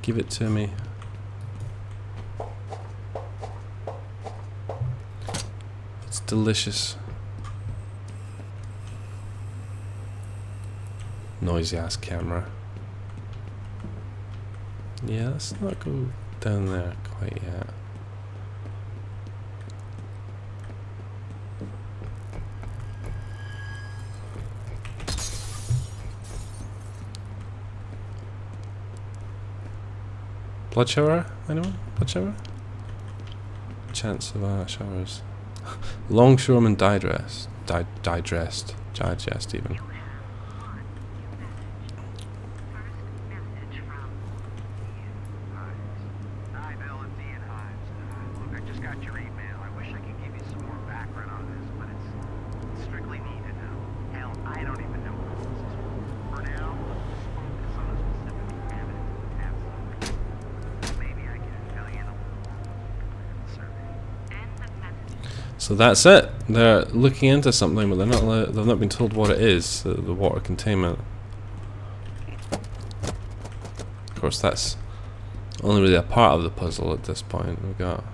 Give it to me. It's delicious. Noisy ass camera. Yeah, let's not go down there quite yet. Blood shower? Anyone? Blood shower? Chance of uh, showers. Longshoreman digest. Di digest. Digest even. Hi, Bill. It's Ian Himes. Uh, Look, I just got your email. I wish I could give you some more background on this, but it's strictly needed now. Hell, I don't even know what this is for. For now, let's focus on the specific evidence we have somewhere. Maybe I can fill you in a little survey. So that's it. They're looking into something, but they're not. They've not been told what it is. The, the water containment. Of course, that's only really a part of the puzzle at this point. We've got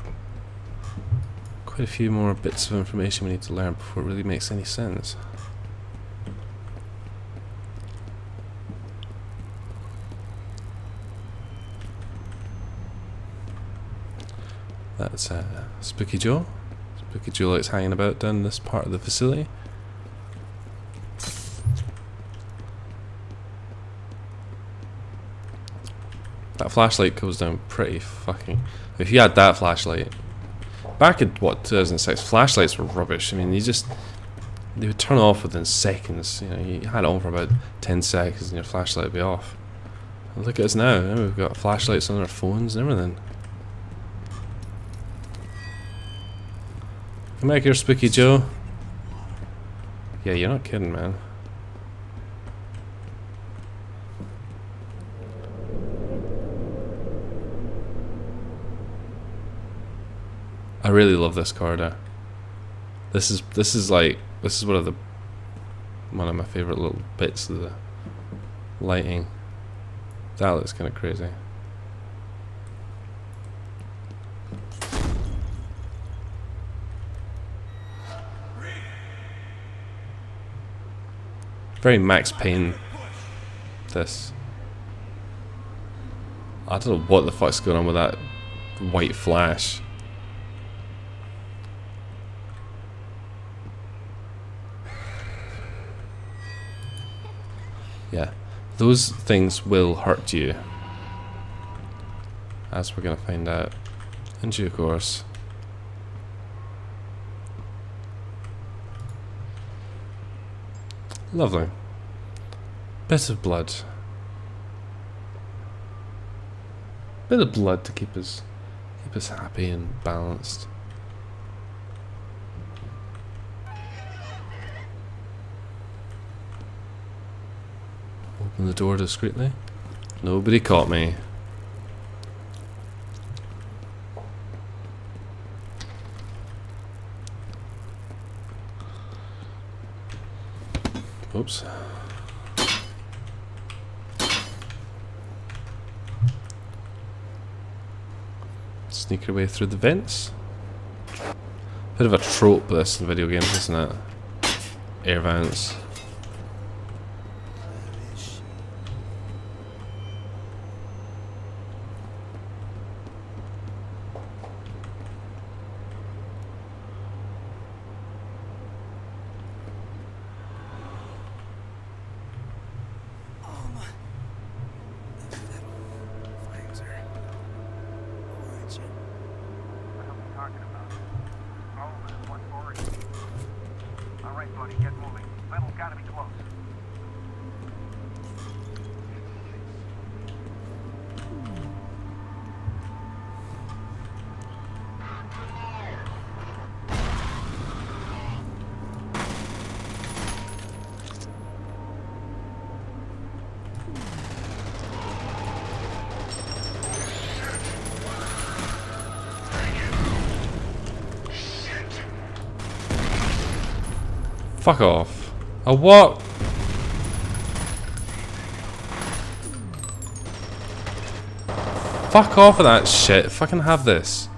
quite a few more bits of information we need to learn before it really makes any sense. That's uh, Spooky Joe. Likes hanging about down this part of the facility. That flashlight goes down pretty fucking. If you had that flashlight, back in what 2006, flashlights were rubbish. I mean, you just they would turn off within seconds. You know, you had it on for about 10 seconds and your flashlight would be off. Look at us now. now We've got flashlights on our phones and everything. Come back here, Spooky Joe. Yeah, you're not kidding, man. I really love this corridor. Uh, this is this is like this is one of the one of my favorite little bits of the lighting. That looks kind of crazy. Very Max Payne. This. I don't know what the fuck's going on with that white flash. Yeah, those things will hurt you. As we're gonna find out in due course. Lovely. Bit of blood. Bit of blood to keep us keep us happy and balanced. Open the door discreetly. Nobody caught me. Sneak your way through the vents. Bit of a trope this in video games, isn't it? Air vents. A what? Fuck off of that shit. Fucking have this.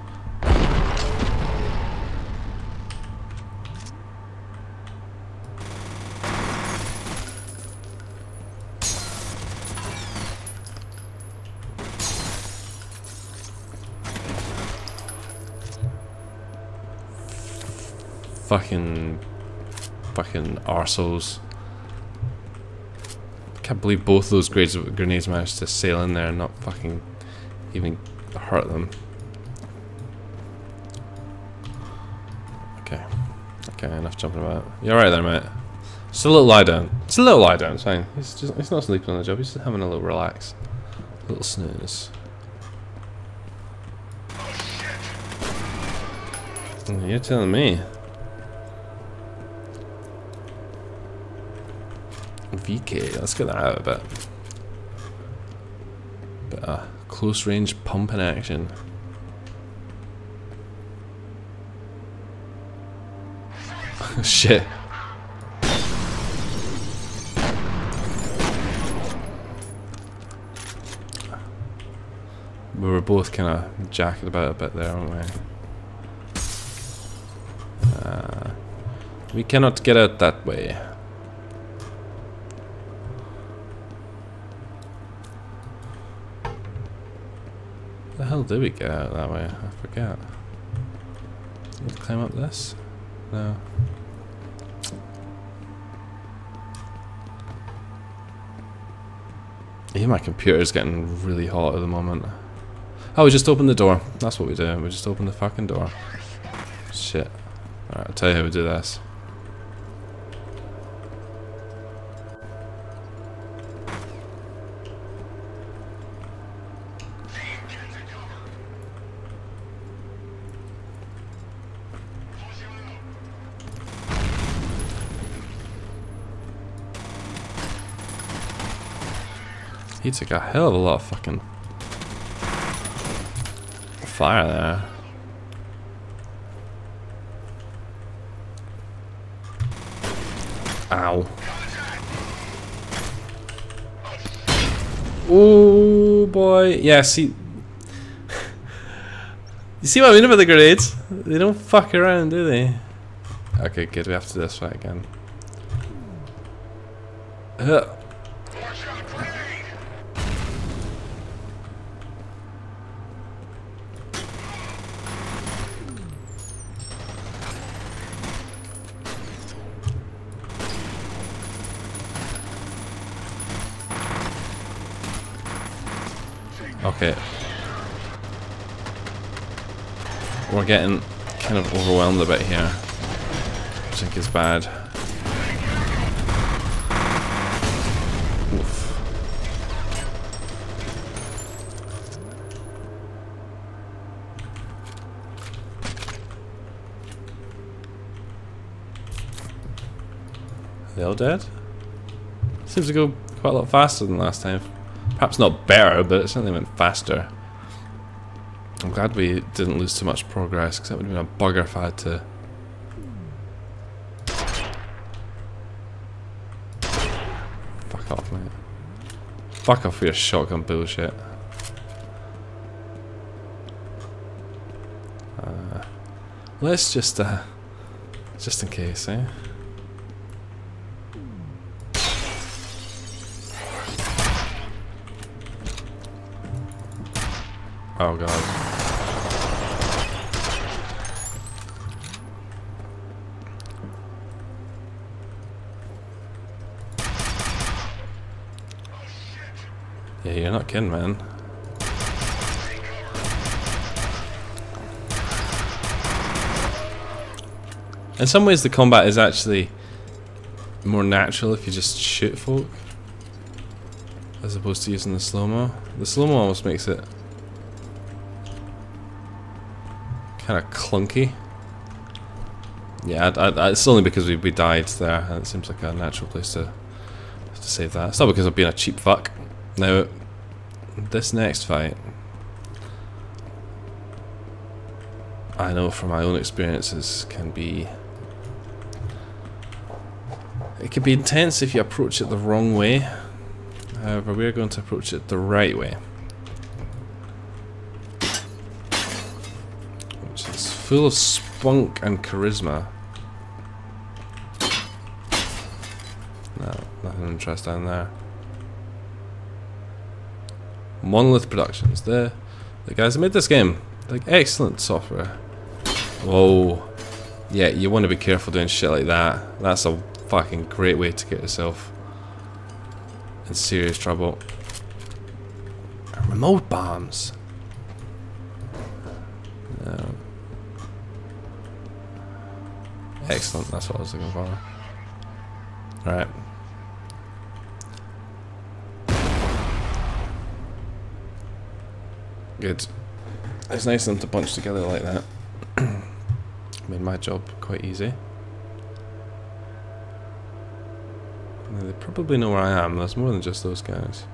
Fucking fucking arseholes. Can't believe both those grades of grenades managed to sail in there and not fucking even hurt them. Okay. Okay, enough jumping about. You're right there, mate. Just a little lie down. It's a little lie down, it's fine. He's just he's not sleeping on the job, he's just having a little relax. A little snooze. You're telling me. VK, let's get that out a bit. Bit of close range pump in action. Shit. We were both kind of jacking about a bit there, weren't we? Uh, we cannot get out that way. Did we get out that way? I forget. We climb up this? No. Yeah, my computer's getting really hot at the moment. Oh, we just opened the door. That's what we do. We just open the fucking door. Shit. Alright, I'll tell you how we do this. He took a hell of a lot of fucking fire there. Ow. Oh boy. Yeah, see. you see what I mean about the grenades? They don't fuck around, do they? Okay, good. We have to do this fight again. Uh. Okay. We're getting kind of overwhelmed a bit here. Which I think is bad. Oof. Are they all dead? Seems to go quite a lot faster than last time. Perhaps not better, but it certainly went faster. I'm glad we didn't lose too much progress, because that would have been a bugger if I had to... Fuck off, mate. Fuck off with your shotgun bullshit. Uh, let's just, uh, just in case, eh? Oh god. Kidding, man. In some ways, the combat is actually more natural if you just shoot folk, as opposed to using the slow-mo. The slow-mo almost makes it kind of clunky. Yeah, I, I, it's only because we, we died there, and it seems like a natural place to to save that. It's not because I've been a cheap fuck. Now, this next fight, I know from my own experiences can be It could be intense if you approach it the wrong way. However, we're going to approach it the right way. Which is full of spunk and charisma. No, nothing interesting there. Monolith Productions, the the guys that made this game. Like excellent software. Whoa. Yeah, you want to be careful doing shit like that. That's a fucking great way to get yourself in serious trouble. Remote bombs. Excellent, that's what I was looking for. Alright. Good. It's nice of them to bunch together like that. Made my job quite easy. They probably know where I am. There's more than just those guys.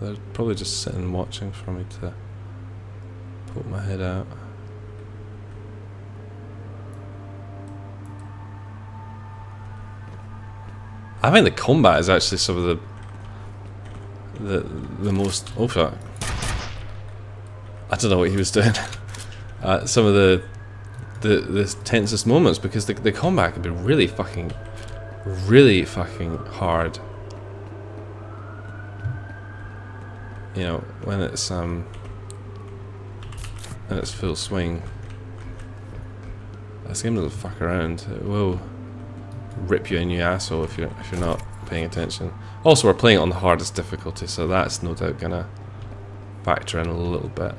They're probably just sitting watching for me to poke my head out. I think the combat is actually some of the the the most oh fuck. I don't know what he was doing. Uh, some of the the the tensest moments because the the combat can be really fucking really fucking hard. You know, when it's um when it's full swing. This game doesn't fuck around. It will rip you in your asshole if you're if you're not paying attention. Also, we're playing it on the hardest difficulty, so that's no doubt gonna factor in a little bit.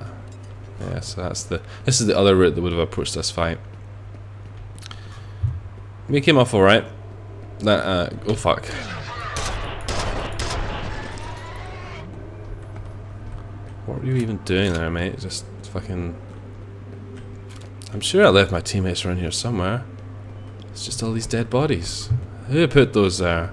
Yeah, so that's the this is the other route that would have approached this fight. We came off alright. That uh, oh fuck. What were you even doing there, mate? Just fucking. I'm sure I left my teammates around here somewhere. It's just all these dead bodies. Who put those there?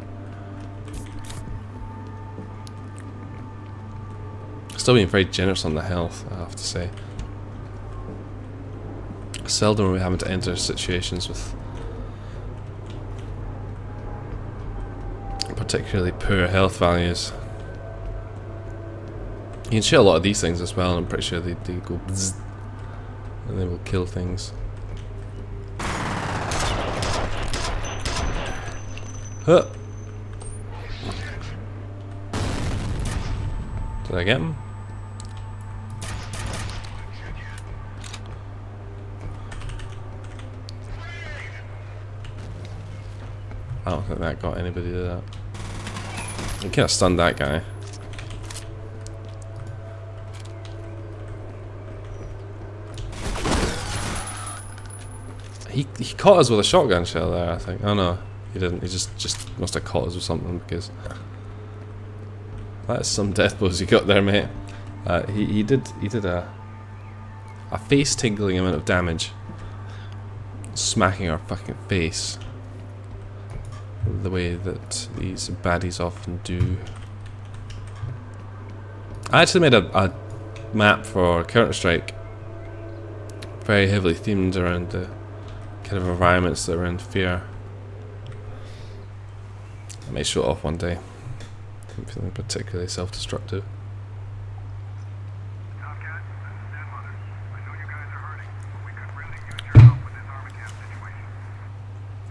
Still being very generous on the health, I have to say. Seldom are we having to enter situations with particularly poor health values. You can shoot a lot of these things as well, and I'm pretty sure they, they go bzzz, and they will kill things. Huh. Did I get him? I don't think that got anybody to that. You kind of stunned that guy. He, he caught us with a shotgun shell there, I think. Oh no, he didn't. He just, just must have caught us with something because... That is some death blows you got there, mate. Uh, he, he did he did a a face tingling amount of damage, smacking our fucking face the way that these baddies often do. I actually made a, a map for Counter Strike, very heavily themed around the kind of environments that are in fear. I may show it off one day. Something particularly self-destructive. Tomcat, this is Dark Mother. I know you guys are hurting, but we could really use your help with this Armacham situation.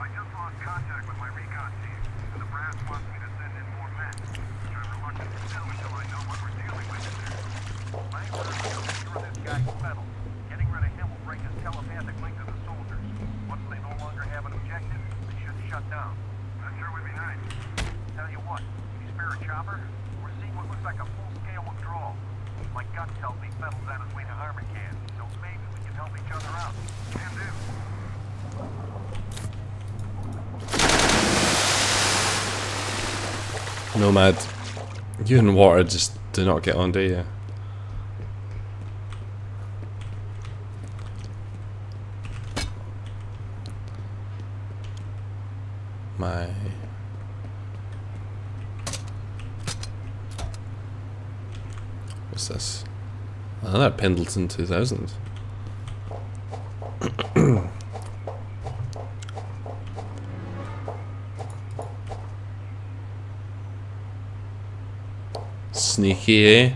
I just lost contact with my recon team, and the brass wants me to send in more men, which I'm reluctant to do until I know what we're dealing with in there. My orders are to make sure this guy's settled. Getting rid of him will break his telepathic link to the soldiers. Once they no longer have an objective, they should shut down. That sure would be nice. Tell you what, if you spare a chopper, we're seeing what looks like a full-scale withdrawal. My gut tells me Fettel's on his way to Armacham, so maybe we can help each other out. Can do. Nomad, you and water just do not get on, do you? My what's this? Another Pendleton 2000. Sneaky, eh?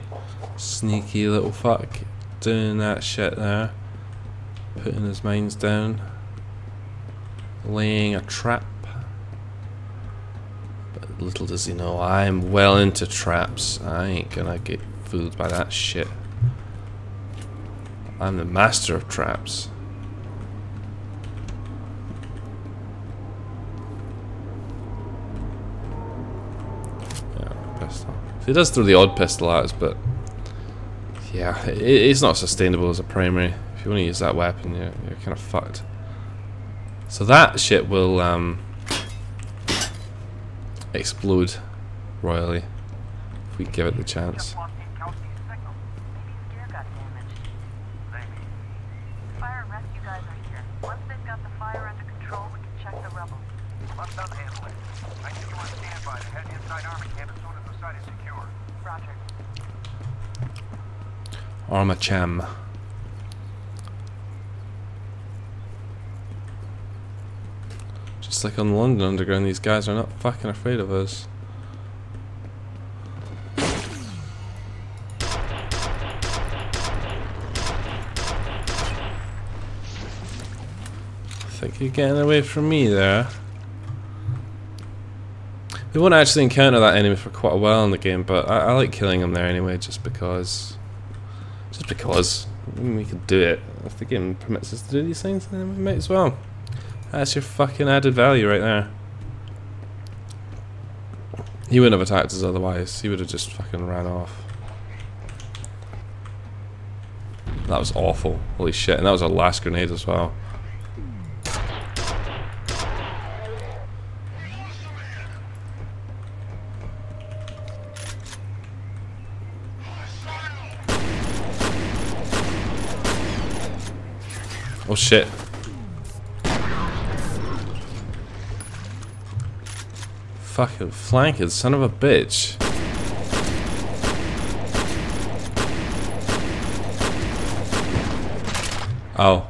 Sneaky little fuck. Doing that shit there. Putting his mines down. Laying a trap. But little does he know, I'm well into traps. I ain't gonna get fooled by that shit. I'm the master of traps. Yeah, pistol. So he does throw the odd pistol at us, but yeah, it, it's not sustainable as a primary. If you want to use that weapon, you're, you're kind of fucked. So that shit will um, explode royally if we give it the chance. Lost Kelsey's signal. Maybe his gear got damaged. Maybe. Fire and rescue guys are here. Once they've got the fire under control, we can check the rebels. Let them handle it. I need you on standby to head inside Armacham as soon as the site is secure. Roger. Armacham. Just like on London Underground, these guys are not fucking afraid of us. think you're getting away from me there. We won't actually encounter that enemy for quite a while in the game, but I, I like killing him there anyway, just because. Just because. We could do it. If the game permits us to do these things, then we might as well. That's your fucking added value right there. He wouldn't have attacked us otherwise. He would have just fucking ran off. That was awful. Holy shit. And that was our last grenade as well. Oh shit. Fucking flanking son of a bitch. Oh.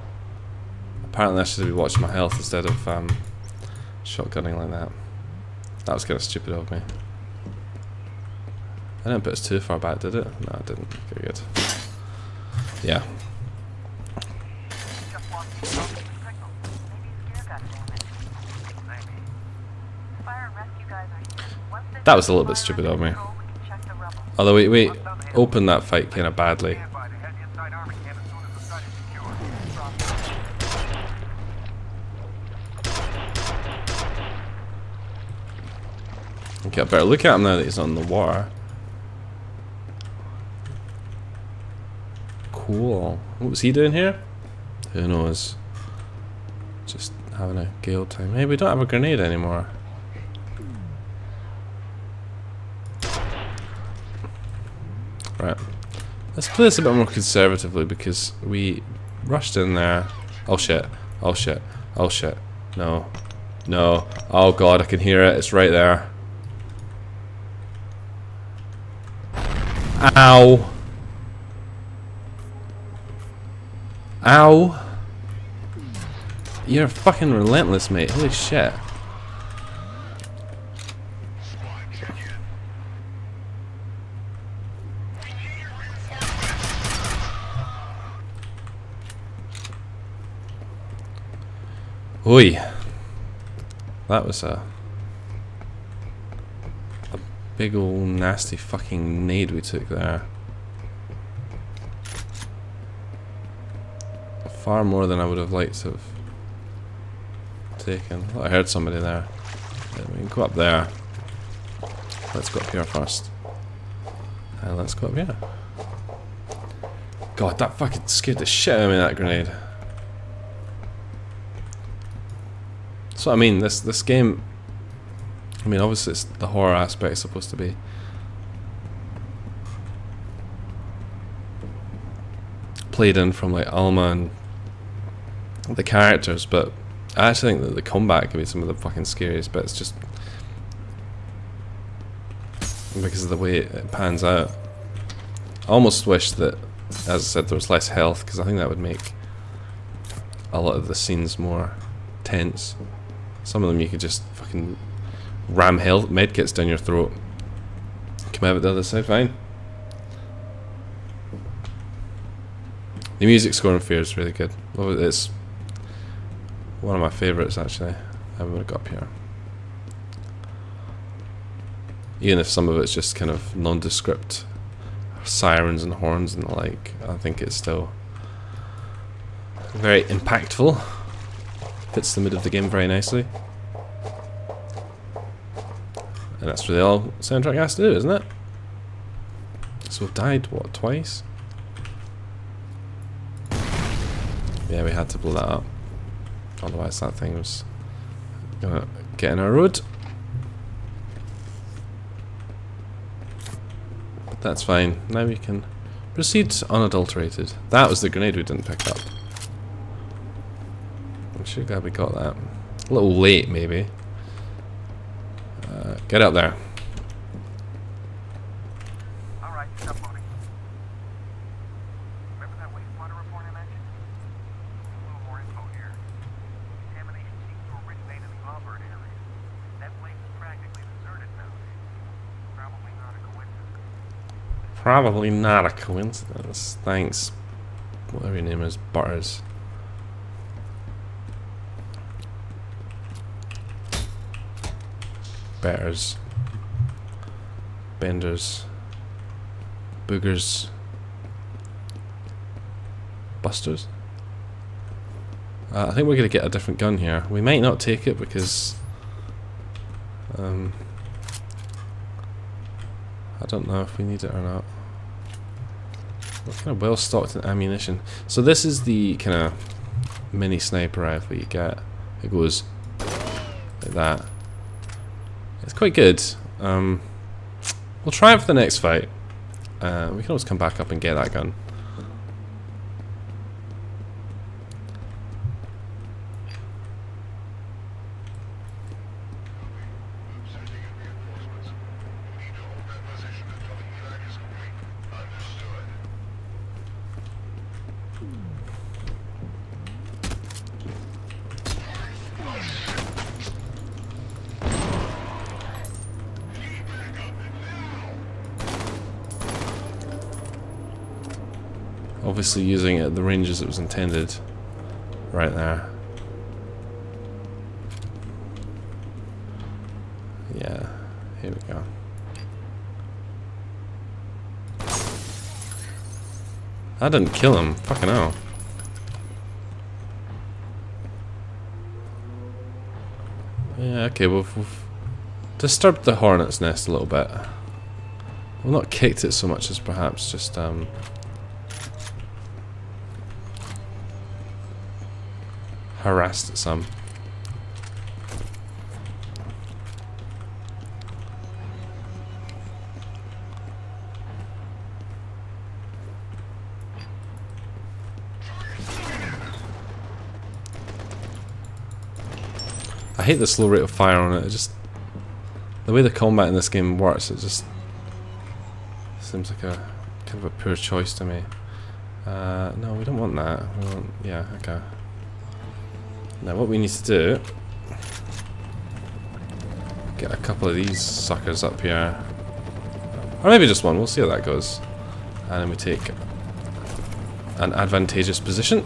Apparently I should be watching my health instead of um, shotgunning like that. That was kind of stupid of me. I didn't put us too far back, did it? No, I didn't. Very good. Yeah. Just lost Kelsey's signal. Maybe his gear got damaged. Maybe. Fire and rescue guys are here. Once they've That was a little bit stupid of me. Although we, we opened that fight kind of badly. Okay, I better look at him now that he's on the water. Cool. What was he doing here? Who knows? Just having a gale time. Hey, we don't have a grenade anymore. Right. Let's play this a bit more conservatively because we rushed in there. Oh shit. Oh shit. Oh shit. No. No. Oh god, I can hear it. It's right there. Ow. Ow. You're fucking relentless, mate. Holy shit. Oi. That was a a big old nasty fucking nade we took there. Far more than I would have liked to have taken. I heard somebody there. Yeah, we can go up there. Let's go up here first. And let's go up here. God, that fucking scared the shit out of me, that grenade. So I mean, this this game. I mean, obviously, it's the horror aspect is supposed to be played in from like Alma and the characters, but I actually think that the combat can be some of the fucking scariest bits, just because of the way it pans out. I almost wish that, as I said, there was less health, because I think that would make a lot of the scenes more tense. Some of them you could just fucking ram hell medkits down your throat Come out the other side, fine. The music score in Fear is really good. Well, it's one of my favourites actually. I'm gonna go up here. Even if some of it's just kind of nondescript sirens and horns and the like, I think it's still very impactful. Fits the mood of the game very nicely. And that's really all soundtrack has to do, isn't it? So we've died, what, twice? Yeah, we had to blow that up. Otherwise that thing was gonna get in our road. But that's fine. Now we can proceed unadulterated. That was the grenade we didn't pick up. I'm sure glad we got that. A little late, maybe. Uh, get out there. All right, stop loading. Remember that wastewater report I mentioned? A little more info here. Contamination seems to originate in the Auburn area. That place is practically deserted nowadays. Probably not a coincidence. Probably not a coincidence. Thanks. Whatever your name is, Butters. Bears. Benders. Boogers. Busters. Uh, I think we're going to get a different gun here. We might not take it because... Um, I don't know if we need it or not. What kind of well stocked in ammunition? So this is the kind of mini sniper rifle you get. It goes like that. It's quite good. Um, we'll try it for the next fight. Uh, we can always come back up and get that gun. Obviously using it at the ranges it was intended. Right there. Yeah, here we go. That didn't kill him. Fucking hell. Yeah, okay, we've, we've disturbed the hornet's nest a little bit. Well, not kicked it so much as perhaps just um, harassed some. I hate the slow rate of fire on it. It just the way the combat in this game works, it just seems like a kind of a poor choice to me. Uh, no, we don't want that. Want, yeah, okay. Now what we need to do get a couple of these suckers up here. Or maybe just one, we'll see how that goes. And then we take an advantageous position.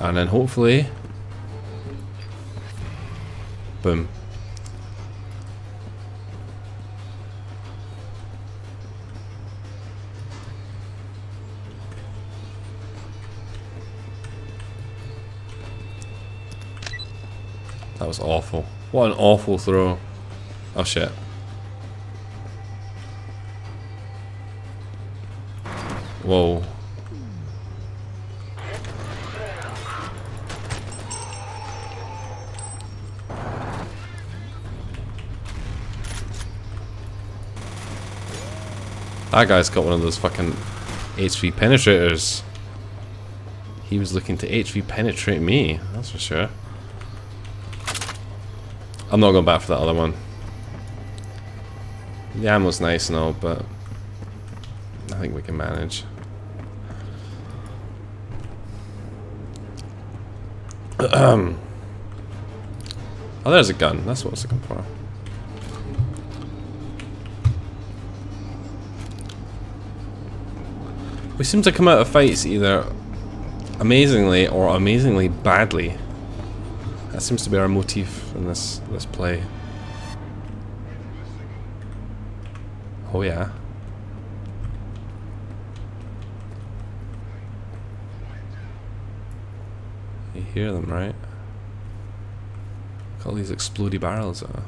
And then hopefully Boom. Was awful. What an awful throw. Oh shit. Whoa. That guy's got one of those fucking HV penetrators. He was looking to HV penetrate me, that's for sure. I'm not going back for that other one. The ammo's nice and all, but I think we can manage. oh, there's a gun. That's what I was looking for. We seem to come out of fights either amazingly or amazingly badly. That seems to be our motif in this this play. Oh yeah. You hear them, right? Look all these explodey barrels are.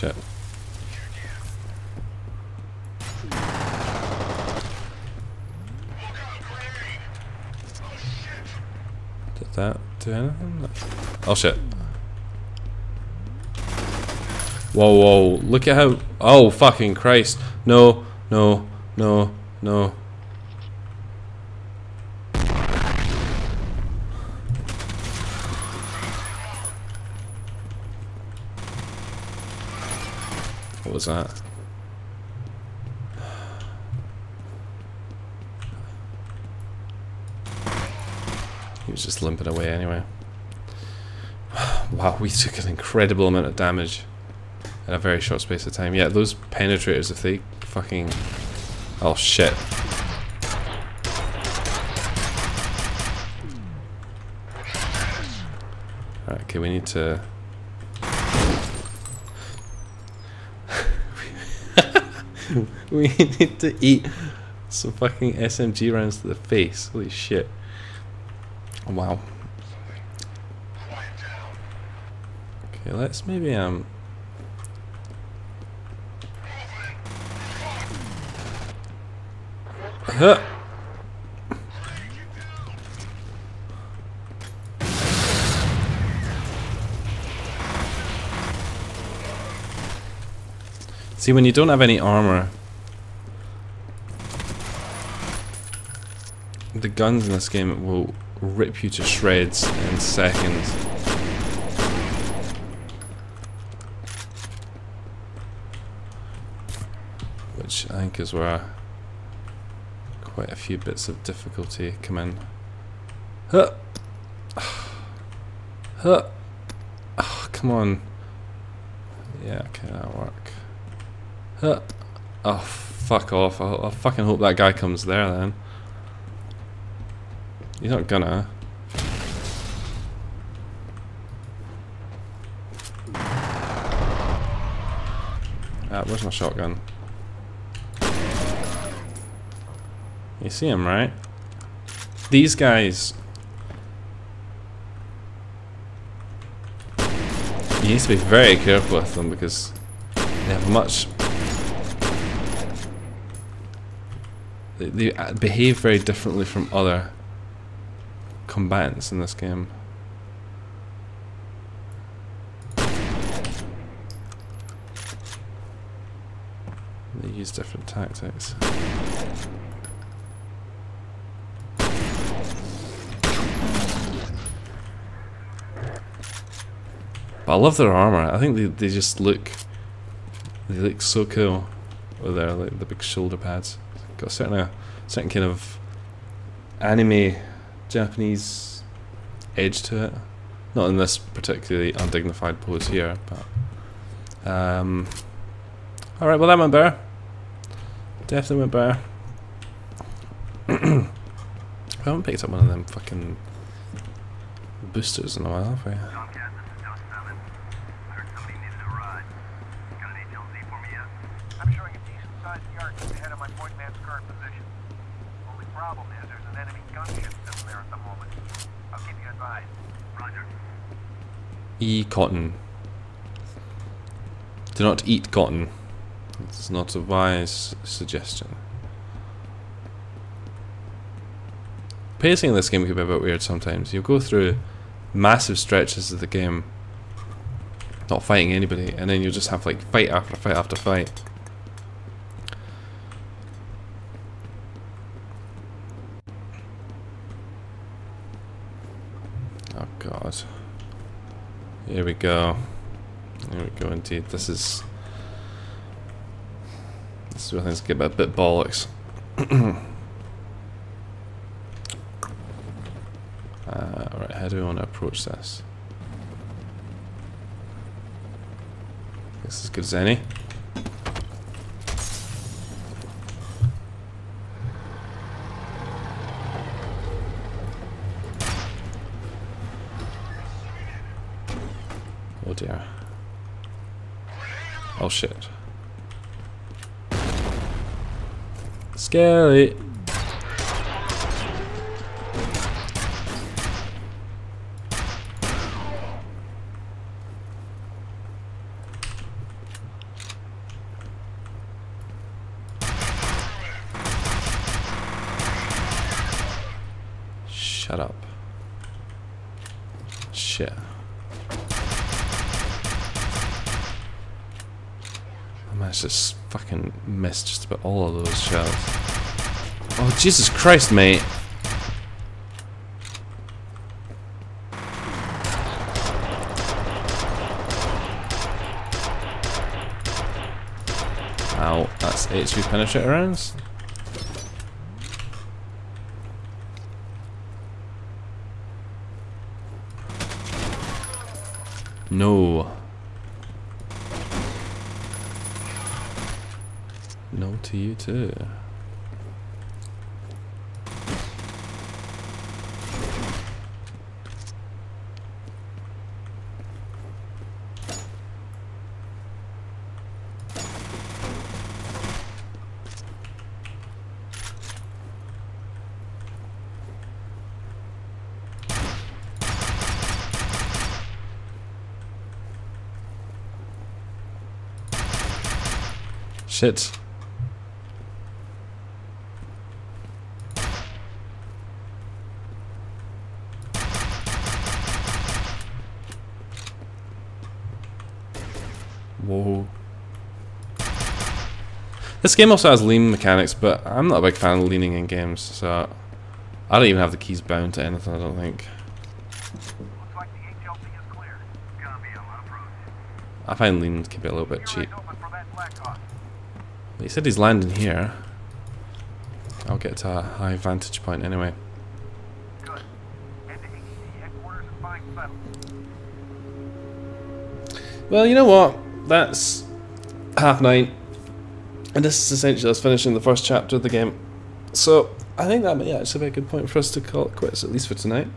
Shit. Did that do anything? Oh shit. Whoa, whoa, look at how... Oh, fucking Christ. No, no, no, no. What was that? He was just limping away anyway. Wow, we took an incredible amount of damage in a very short space of time. Yeah, those penetrators, if they fucking... Oh shit. Okay, we need to... we need to eat some fucking SMG rounds to the face. Holy shit. Wow. Okay, let's maybe um Huh. See, when you don't have any armor, the guns in this game will rip you to shreds in seconds. Which I think is where quite a few bits of difficulty come in. Huh. Huh. Oh, come on. Yeah, okay, that'll work. Huh. Oh, fuck off. I, I fucking hope that guy comes there then. You're not gonna. Ah, where's my shotgun? You see them, right? These guys... You need to be very careful with them because they have much... They, they uh, behave very differently from other combatants in this game. They use different tactics. But I love their armor. I think they, they just look they look so cool with their like the big shoulder pads. Got a certain a certain kind of anime Japanese edge to it. Not in this particularly undignified pose here, but um Alright, well that went better. Definitely went better. I haven't picked up one of them fucking boosters in a while, have we? Tomcat, this is Dust 7. I heard somebody needed a ride. Got an HLZ for me yet? I'm showing a decent-sized yard just ahead of my point man's current position. Only problem is there's an enemy gunship sitting there at the moment. I'll keep you advised. Roger. E cotton. Do not eat cotton. It's not a wise suggestion. Pacing in this game can be a bit weird sometimes. You'll go through massive stretches of the game not fighting anybody, and then you'll just have like fight after fight after fight. Oh god. Here we go. Here we go indeed. This is this is where things get a bit bollocks. uh, right, how do we want to approach this? This is good as any. Dear. Oh shit. Scary. Shut up. Shit. I to s- fucking miss just about all of those shells. Oh, Jesus Christ, mate. Ow, that's HV penetrator rounds. No. No to you too. Shit. Whoa. This game also has lean mechanics, but I'm not a big fan of leaning in games, so I don't even have the keys bound to anything, I don't think. Like the HLZ is clear. Copy, I'll approach. I find lean can be a little bit cheap. open for that Blackhawk. He said he's landing here. I'll get to a high vantage point anyway. Good. Head to AEC headquarters and find Fettel. Well, you know what? That's half nine. And this is essentially us finishing the first chapter of the game. So, I think that may actually be a good point for us to call it quits, at least for tonight.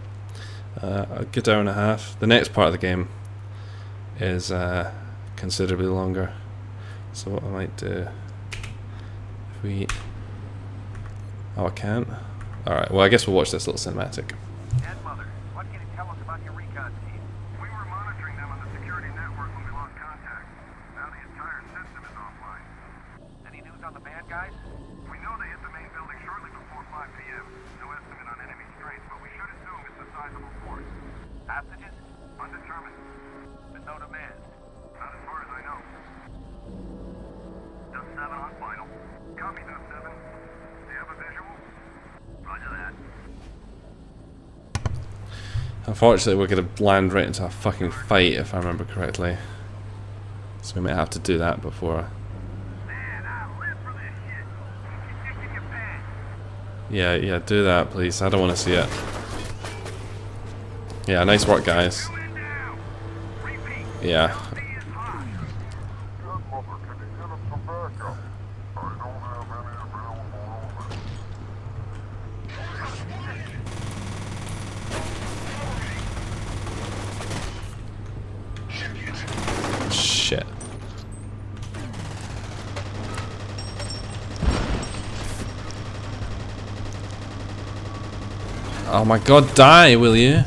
Uh, a good hour and a half. The next part of the game is uh, considerably longer. So, what I might do. If we. Oh, I can't? Alright, well, I guess we'll watch this little cinematic. Dark Mother, what can you tell us about your recon team? We were monitoring them on the security network when we lost contact. Now the entire system is offline. Any news on the bad guys? We know they hit the main building shortly before 5 p.m. No estimate on enemy strength, but we should assume it's a sizable force. Hostages? Undetermined. But no demand? Not as far as I know. Dust 7 on final. Copy, Dust 7. Do you have a visual? Roger that. Unfortunately, we're going to land right into a fucking fight, if I remember correctly. So we might have to do that before. Yeah, yeah, do that, please. I don't want to see it. Yeah, nice work, guys. Yeah. LZ is hot. Shit. Oh my god, die, will you?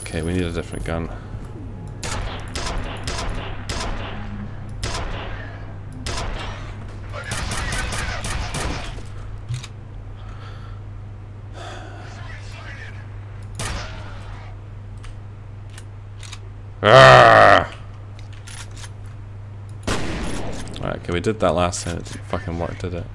Okay, we need a different gun. Ah! Okay, we did that last time. It fucking work, did it?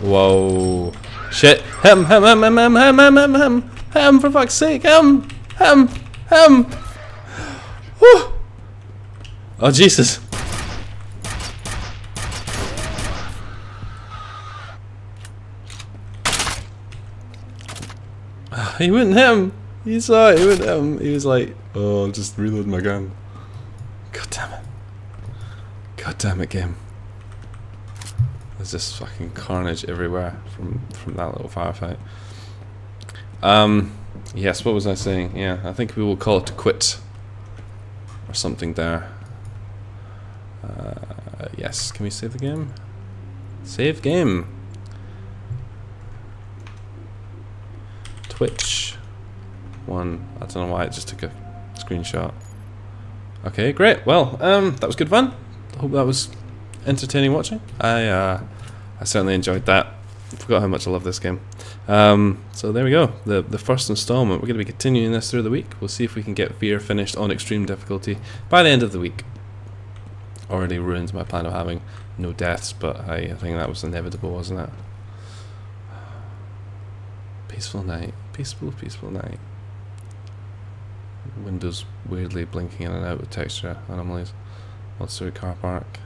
Whoa. Shit. Him, him, him, him, him, him, him, him, him, him, for fuck's sake. Him, him, him. Whew. Oh, Jesus. Ah, he wouldn't hit him. He saw it. He hit him. He was like, oh, I'll just reload my gun. God damn it. God damn it, game. There's just fucking carnage everywhere from from that little firefight. Um, yes, what was I saying? Yeah, I think we will call it quit or something there. Uh, yes, can we save the game? Save game. Twitch one. I don't know why it just took a screenshot. Okay, great. Well, um, that was good fun. Hope that was entertaining watching. I uh, I certainly enjoyed that. Forgot how much I love this game. Um, so there we go. The the first installment. We're going to be continuing this through the week. We'll see if we can get Fear finished on extreme difficulty by the end of the week. Already ruined my plan of having no deaths, but I, I think that was inevitable, wasn't it? Peaceful night. Peaceful, peaceful night. Windows weirdly blinking in and out with texture anomalies. Matsuri car park.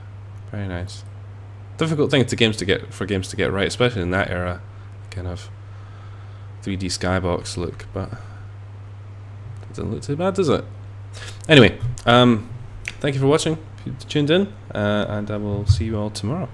Very nice. Difficult thing to games to get for games to get right, especially in that era. Kind of 3D skybox look, but it doesn't look too bad, does it? Anyway, um, thank you for watching. Tuned in, uh, and I will see you all tomorrow.